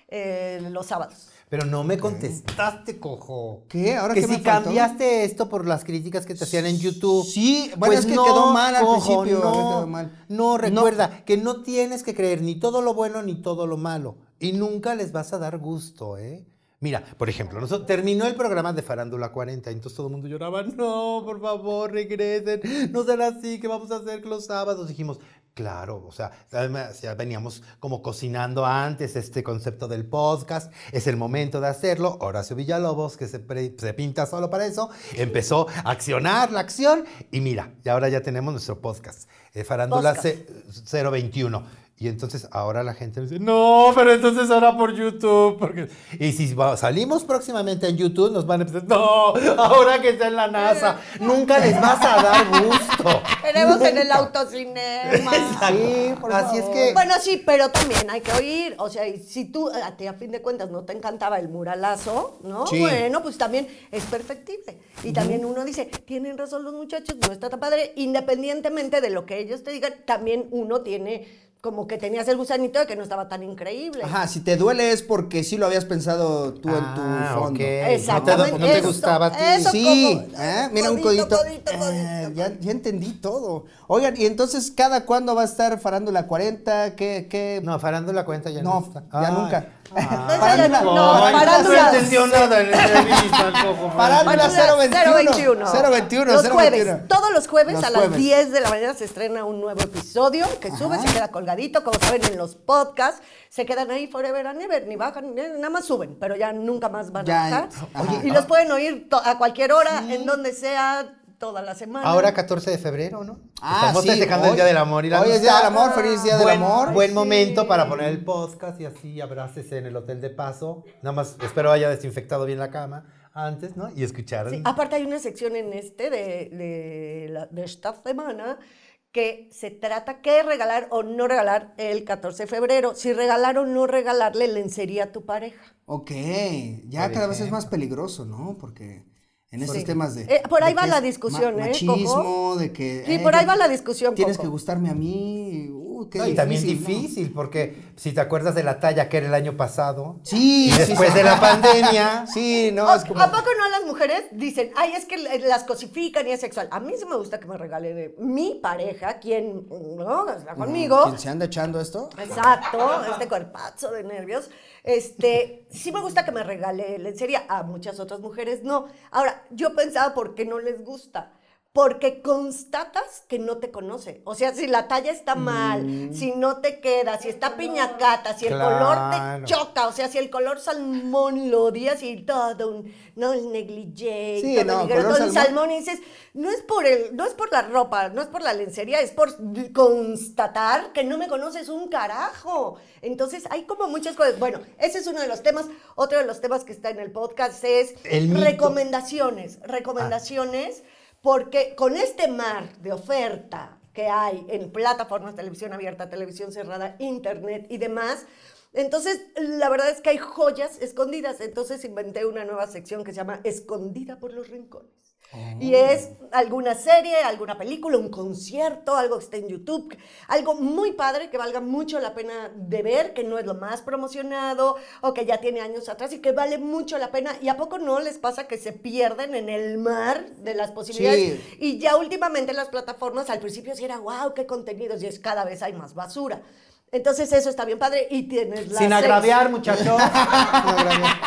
eh, los sábados. Pero no me contestaste, cojo. ¿Qué? ¿Ahora que qué me si faltó? cambiaste esto por las críticas que te hacían en YouTube. Sí, bueno, es que quedó mal al cojo, principio, No, quedó mal. no, recuerda que no tienes que creer ni todo lo bueno ni todo lo malo. Y nunca les vas a dar gusto, ¿eh? Mira, por ejemplo, nosotros, terminó el programa de Farándula 40, entonces todo el mundo lloraba, no, por favor, regresen, no sean así, ¿qué vamos a hacer los sábados? Dijimos, claro, o sea, ya veníamos como cocinando antes este concepto del podcast, es el momento de hacerlo. Horacio Villalobos, que se, pre- se pinta solo para eso, empezó a accionar la acción y mira, y ahora ya tenemos nuestro podcast, eh, Farándula Podcast. C- 021. Y entonces ahora la gente dice, no, pero entonces ahora por YouTube. Porque... Y si salimos próximamente en YouTube, nos van a empezar, no, ahora que está en la NASA, nunca les vas a dar gusto. Queremos en el autocinema. Sí, por Así es que... Bueno, sí, pero también hay que oír. O sea, si tú, a ti a fin de cuentas, no te encantaba el muralazo, ¿no? Sí. Bueno, pues también es perfectible. Y también uno dice, tienen razón los muchachos, no está tan padre. Independientemente de lo que ellos te digan, también uno tiene como que tenías el gusanito de que no estaba tan increíble. Ajá, si te duele es porque sí lo habías pensado tú en tu Ah, fondo. ok. No te, Exactamente. no te Eso, gustaba a ti. eso. Sí, como- ¿eh? mira un Codito, codito. codito, codito. Eh, ya, ya entendí todo. Oigan, y entonces, ¿cada cuándo va a estar Farándula 40? ¿Qué? qué? No, farándula cuenta ya No, no, está. ya Ay. nunca. Ay, Farándula, no, entendió nada en la entrevista, el cojo. Farándula Farándula 021. 021. Los 021. jueves, todos los jueves Los a las jueves. 10 de la mañana se estrena un nuevo episodio que sube, se queda colgadito, como saben en los podcasts, se quedan ahí forever and ever, ni bajan, ni- nada más suben, pero ya nunca más van Ya, a bajar. ajá. y los pueden oír a cualquier hora, en donde sea, toda la semana. Ahora 14 de febrero, ¿no? Ah, Estamos sí, festejando hoy- el Día del Amor y la hoy es Día del Amor, feliz Día del Amor. Buen Sí. momento para poner el podcast y así abrácese en el hotel de paso. Nada más espero haya desinfectado bien la cama antes, ¿no? Y escuchar. Sí, aparte hay una sección en este de, de, la- de esta semana que se trata qué regalar o no regalar el 14 de febrero. Si regalar o no regalarle lencería a tu pareja. Ok, ya Por cada vez es más peligroso, ¿no? Porque en estos Sí. temas de. Eh, por ahí de va la discusión, ma- ¿eh, Machismo, Coco? de que. Sí, eh, por ahí va la discusión, Tienes Coco. que gustarme a mí. Uh, qué No, y también ¿no? difícil, porque si te acuerdas de la talla que era el año pasado, Sí, y después sí. de la pandemia, Sí, no, ¿A, es como. a poco no las mujeres dicen, ay, es que las cosifican y es sexual? A mí sí me gusta que me regale de mi pareja, quien no está conmigo. ¿Quién se anda echando esto? Exacto, este cuerpazo de nervios. Este, sí me gusta que me regale lencería, a muchas otras mujeres no. Ahora, yo pensaba por qué no les gusta. Porque constatas que no te conoce. O sea, si la talla está mal, si no te queda, si está piñacata, si el color te choca, o sea, si el color salmón lo odias y todo un, no, el negligé, Sí, todo no, el color salmón. salmón, y dices, no es por el, no es por la ropa, no es por la lencería, es por constatar que no me conoces un carajo. Entonces hay como muchas cosas. Bueno, ese es uno de los temas. Otro de los temas que está en el podcast es El recomendaciones. Recomendaciones, porque con este mar de oferta que hay en plataformas, televisión abierta, televisión cerrada, internet y demás. Entonces, la verdad es que hay joyas escondidas. Entonces inventé una nueva sección que se llama Escondida por los Rincones. Y es alguna serie, alguna película, un concierto, algo que esté en YouTube, algo muy padre que valga mucho la pena de ver, que no es lo más promocionado o que ya tiene años atrás y que vale mucho la pena. ¿Y a poco no les pasa que se pierden en el mar de las posibilidades? Sí. Y ya últimamente las plataformas, al principio sí era, wow, qué contenidos, y es cada vez hay más basura. Entonces eso está bien padre y tienes la sin agraviar, muchachos. Sin agraviar.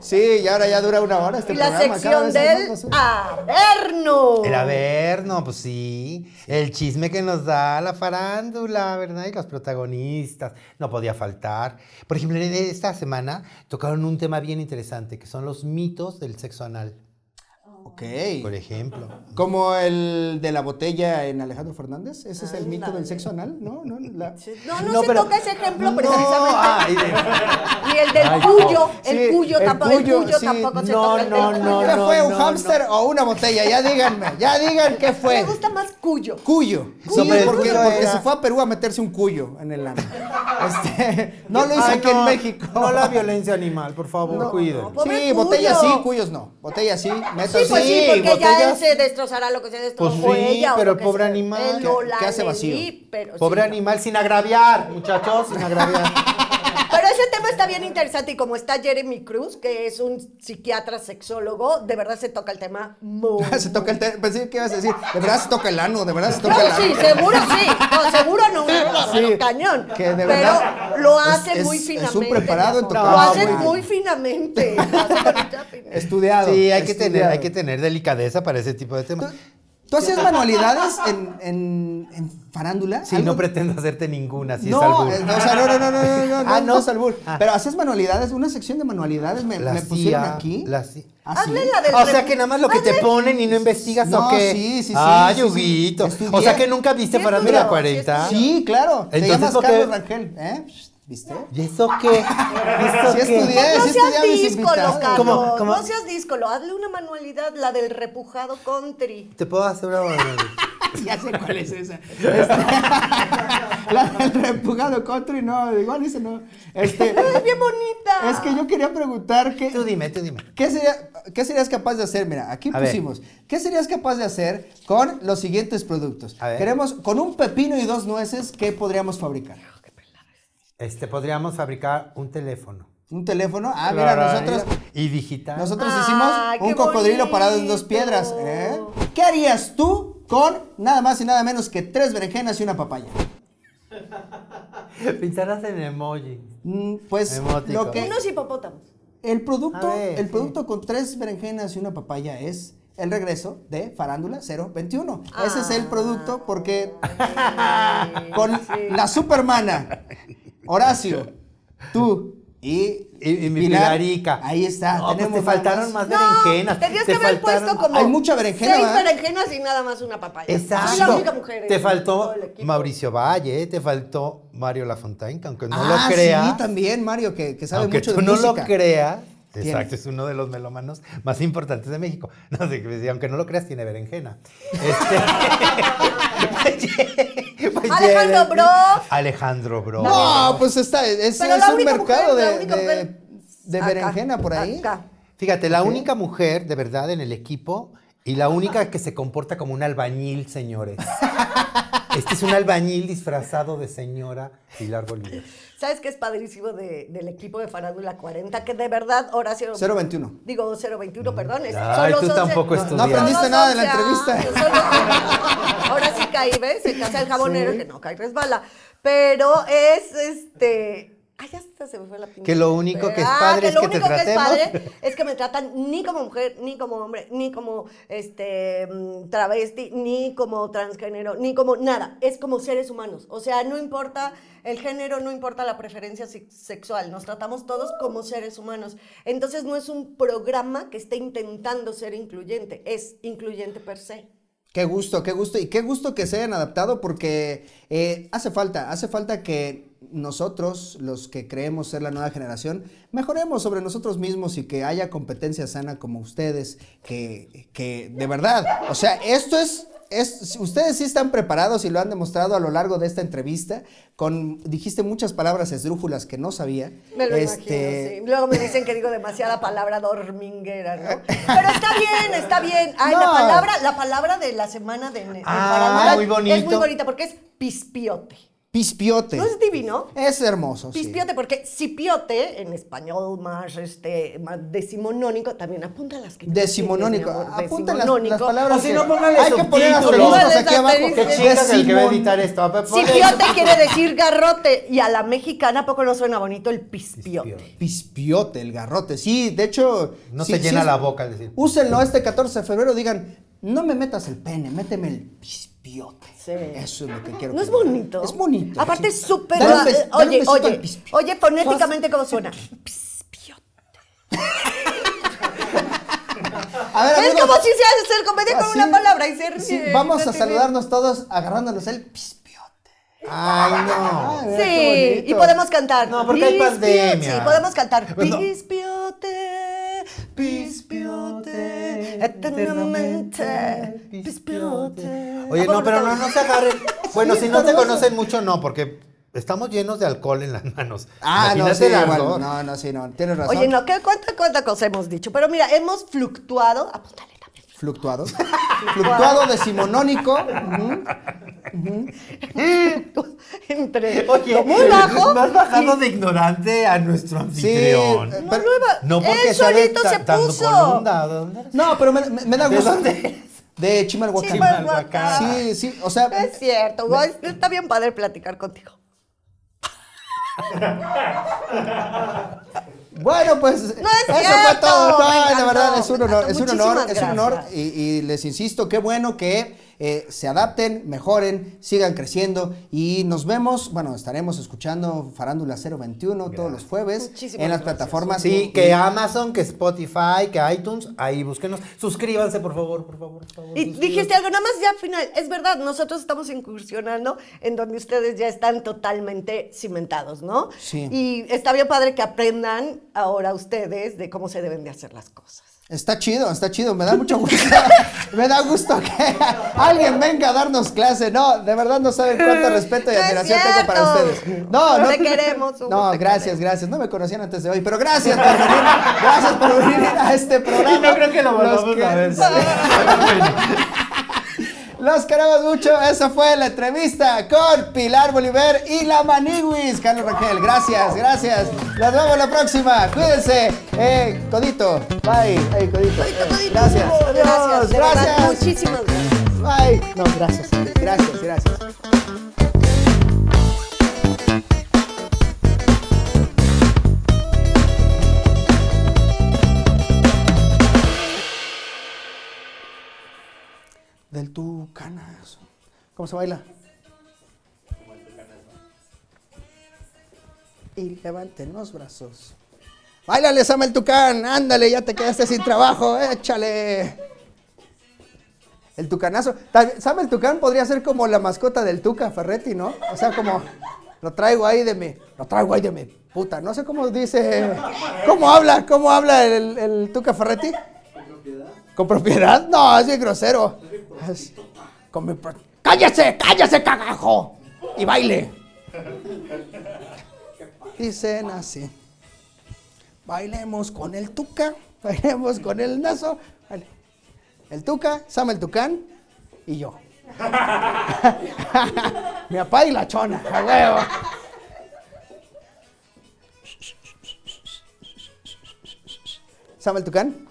Sí, y ahora ya dura una hora este Y la programa. cada sección del. Averno. El Averno, pues sí. El chisme que nos da la farándula, ¿verdad? Y los protagonistas. No podía faltar. Por ejemplo, en esta semana tocaron un tema bien interesante, que son los mitos del sexo anal. Ok. Por ejemplo. Como el de la botella en Alejandro Fernández. Ese es el mito del sexo anal, ¿no? ¿No? La- No, no, No, se pero- toca ese ejemplo No, precisamente. ay, de- Ni el del Ay, cuyo, el Sí, cuyo el tampoco, el cuyo, sí. tampoco se No, toca. el del no, cuyo. no, ¿Qué fue? ¿Un no, hámster o una botella? Ya díganme, ya digan qué fue. Me gusta más cuyo. Cuyo. Cuyo, Sí, porque, porque se fue a Perú a meterse un cuyo en el ano. Este, no lo Ay, aquí no, en México. No la violencia animal, por favor, No, cuiden. no, Sí, botellas sí, cuyo. cuyos no. Botellas sí, neta Sí, pues sí, porque ya él botellas- se destrozará lo que se destrozó. Pues o sí, ella, o pero lo pobre animal. Que- hace vacío. pero Pobre sí. animal sin agraviar, muchachos, sin agraviar. Pero tema está bien interesante y como está Jeremy Cruz, que es un psiquiatra sexólogo, de verdad se toca el tema muy... se toca el te- pensé que ibas a decir, de verdad se toca el ano, de verdad se No, toca el ano. sí, seguro sí. No, seguro no, Sí, cañón. que de pero verdad lo es- hace es- muy es finamente. un preparado en tocar Lo muy hace muy finamente. Lo. Estudiado. Sí, hay que, tener, hay que tener delicadeza para ese tipo de temas. ¿Tú hacías manualidades en, en, en farándula? Sí, ¿Algo? no pretendo hacerte ninguna, si no, es albur. eh, o sea, no, no, no, no, no, no, Ah, no, ¿no? no es albur. Ah. Pero haces manualidades, una sección de manualidades me, La me pusieron hacía, aquí. la hacía. ¿Ah, sí? Hazle la del O sea que nada más lo que te ponen y no investigas No, o qué. sí, sí, sí, Ay, sí, sí. Huguito. Estudié. O sea que nunca viste Sí, Farándula estudió, 40. Sí, claro. Te Entonces, llamas ¿por qué? Carlos Rangel, ¿eh? ¿Viste? ¿Y eso qué? ¿Eso Sí qué? estudié, No sí seas díscolo. Carlos. ¿Cómo, cómo? No seas díscolo. Hazle una manualidad, la del repujado country. Te puedo hacer una Ya sé cuál es esa. Este, la del repugado country, no, igual ese no. Este, ¡Es bien bonita! es que yo quería preguntar qué, Tú dime, tú dime. ¿qué, sería, qué serías capaz de hacer. Mira, aquí A ver. pusimos. ¿Qué serías capaz de hacer con los siguientes productos? A ver. Queremos, con un pepino y dos nueces, ¿qué podríamos fabricar? Este, podríamos fabricar un teléfono. Un teléfono. Ah, mira, Claro, nosotros. Y digital. Nosotros hicimos qué un cocodrilo bonito. parado en dos piedras. ¿eh? ¿Qué harías tú con nada más y nada menos que tres berenjenas y una papaya? Pensarás en emoji. Mm, Pues Emótico. lo que Unos hipopótamos. el producto, A ver, el sí. producto con tres berenjenas y una papaya es el regreso de Farándula 021. Ese es el producto porque con la Supermana, Horacio, tú y, Y- y mi Pilarica. Ahí está. No, pues te faltaron más No, berenjenas. Tenías te que haber faltaron- puesto como. Hay mucha berenjena, Seis ¿verdad? berenjenas y nada más una papaya. Exacto. Soy la única mujer. te faltó el equipo. Mauricio Valle, te faltó Mario Lafontaine, que aunque no ah, lo creas. sí, también Mario, que, que sabe aunque mucho tú de no música. lo creas. Tiene. Exacto, es uno de los melómanos más importantes de México. No sé, que aunque no lo creas, tiene berenjena. Este, pues Alejandro Bro. Alejandro Bro. No, pues está, es, Pero es la un única mercado mujer, la de, única de- mujer. de Acá, berenjena por ahí. acá. Fíjate, la única mujer de verdad en el equipo y la única que se comporta como un albañil, señores. Este es un albañil disfrazado de señora Pilar Bolívar. ¿Sabes qué es padrísimo de- del equipo de Farándula 40? Que de verdad, Horacio. 021. Digo 021, perdón. es- Ay, tú 11 tampoco No, no aprendiste nada de la 11 entrevista. los- Ahora sí caí, ¿ves? Se casa el jabonero Sí. que no cae resbala. Pero es este. Ay, ya hasta se me fue la pinche. Que lo único que es Ah, padre es lo que te único que es padre es que me tratan ni como mujer, ni como hombre, ni como este mm, travesti, ni como transgénero, ni como nada. Es como seres humanos. O sea, no importa el género, no importa la preferencia se- sexual. Nos tratamos todos como seres humanos. Entonces no es un programa que esté intentando ser incluyente, es incluyente per se. Qué gusto, qué gusto. Y qué gusto que se hayan adaptado porque eh, hace falta, hace falta que nosotros, los que creemos ser la nueva generación, mejoremos sobre nosotros mismos y que haya competencia sana como ustedes, que, que de verdad, o sea, esto es, es, ustedes sí están preparados y lo han demostrado a lo largo de esta entrevista, con, dijiste muchas palabras esdrújulas que no sabía. Me lo Este, imagino, sí. Luego me dicen que digo demasiada palabra dorminguera, ¿no? Pero está bien, está bien. Ay, la palabra, la palabra de la semana de, de Ah, muy bonito. Es muy bonita porque es pispiote. Pispiote. ¿No es divino? Es hermoso. sí. Pispiote, porque cipiote, en español más, este, más decimonónico, también apunta las que Decimonónico. tienes, Apunten las, las palabras. O si que- no, póngale Hay que poner asteriscos aquí abajo. Qué chingas el que va a editar esto. Cipiote quiere decir garrote y a la mexicana ¿a poco no suena bonito el pispiote. Pispiote. Pispiote, el garrote. Sí, de hecho. No sí- se sí llena la boca al decir. Úsenlo este 14 de febrero. Digan, no me metas el pene, méteme el pispiote. Sí. Eso es lo que quiero. ¿No que es bonito? Es bonito. Aparte es súper... Eh, Oye, oye, oye, fonéticamente, ¿cómo suena? Pispiote. A ver, Es amigos, como si se hace hacer comedia con una palabra y se ríe. sí, vamos a saludarnos todos agarrándonos el pispiote. Ay, no. Ah, Sí, y podemos cantar. No, porque hay pandemia. Sí, podemos cantar. Pispiote, pispiote, eternamente, pispiote. Oye, ¿A poco no, pero no, no se agarren. Bueno, Sí, si no se conocen mucho, no, porque estamos llenos de alcohol en las manos. Ah, no, sí, igual. No, no, sí, no. Tienes razón. Oye, no, ¿qué, cuánta, cuánta cosa hemos dicho? Pero mira, hemos fluctuado. Apúntale. Fluctuado. Fluctuado decimonónico. Entre Oye, lo muy bajo. has bajado y- de ignorante a nuestro anfitrión. eh, No, pero- no iba- no porque él de solito se puso. ¿de? No, pero me, me- me da ¿De gusto. dónde eres? De Chimalhuacán. Chimalhuacán. Sí, sí, o sea. Es cierto, güey, está bien padre platicar contigo. Bueno, pues No es eso fue cierto, todo. No, de encantó, verdad es un honor, es un honor, es un honor. Y, y les insisto, qué bueno que eh, se adapten, mejoren, sigan creciendo y nos vemos, bueno, estaremos escuchando Farándula 021 todos los jueves Muchísimas en las gracias. plataformas. Sí, que Amazon, que Spotify, que iTunes, ahí búsquenos. Suscríbanse, por favor, por favor, por favor. Y suscríbanse. dijiste algo, nada más ya al final, es verdad, nosotros estamos incursionando en donde ustedes ya están totalmente cimentados, ¿no? Sí. Y está bien padre que aprendan ahora ustedes de cómo se deben de hacer las cosas. Está chido, está chido, me da mucho gusto. me da gusto que alguien venga a darnos clase. No, de verdad no saben cuánto respeto y No admiración tengo para ustedes. No, no. Te queremos, Hugo, No, te gracias, queremos. gracias. No me conocían antes de hoy, pero gracias por venir. Gracias por venir a este programa. Y no creo que lo volvamos que- a ver. Los queremos mucho. Esa fue la entrevista con Pilar Bolívar y la Maniguis. Carlos Rangel, gracias, gracias. Nos vemos la próxima. Cuídense. Eh, codito. Bye. Hey, codito. Ay, Eh, todito, gracias. Adiós. gracias, Gracias. muchísimas gracias. Bye. No, gracias. Gracias, gracias. Del tucanazo. ¿Cómo se baila? Y levanten los brazos. Báilale, Sama el Tucán. Ándale, ya te quedaste sin trabajo. Échale. El tucanazo. Ta- Sam el Tucán podría ser como la mascota del Tuca Ferretti, ¿no? O sea, como lo traigo ahí de mi, lo traigo ahí de mi puta. No sé cómo dice, cómo habla, cómo habla el, el Tuca Ferretti. ¿Con propiedad? ¿Con propiedad? No, es bien grosero. Con mi pro- ¡Cállese, cállese, cagajo! Y baile. Dicen así. Bailemos con el Tuca, bailemos con el Nazo. baile. El Tuca, Sam el Tucán y yo. Mi papá y la chona, a huevo. Sam el Tucán.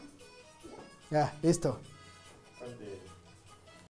Ya, listo.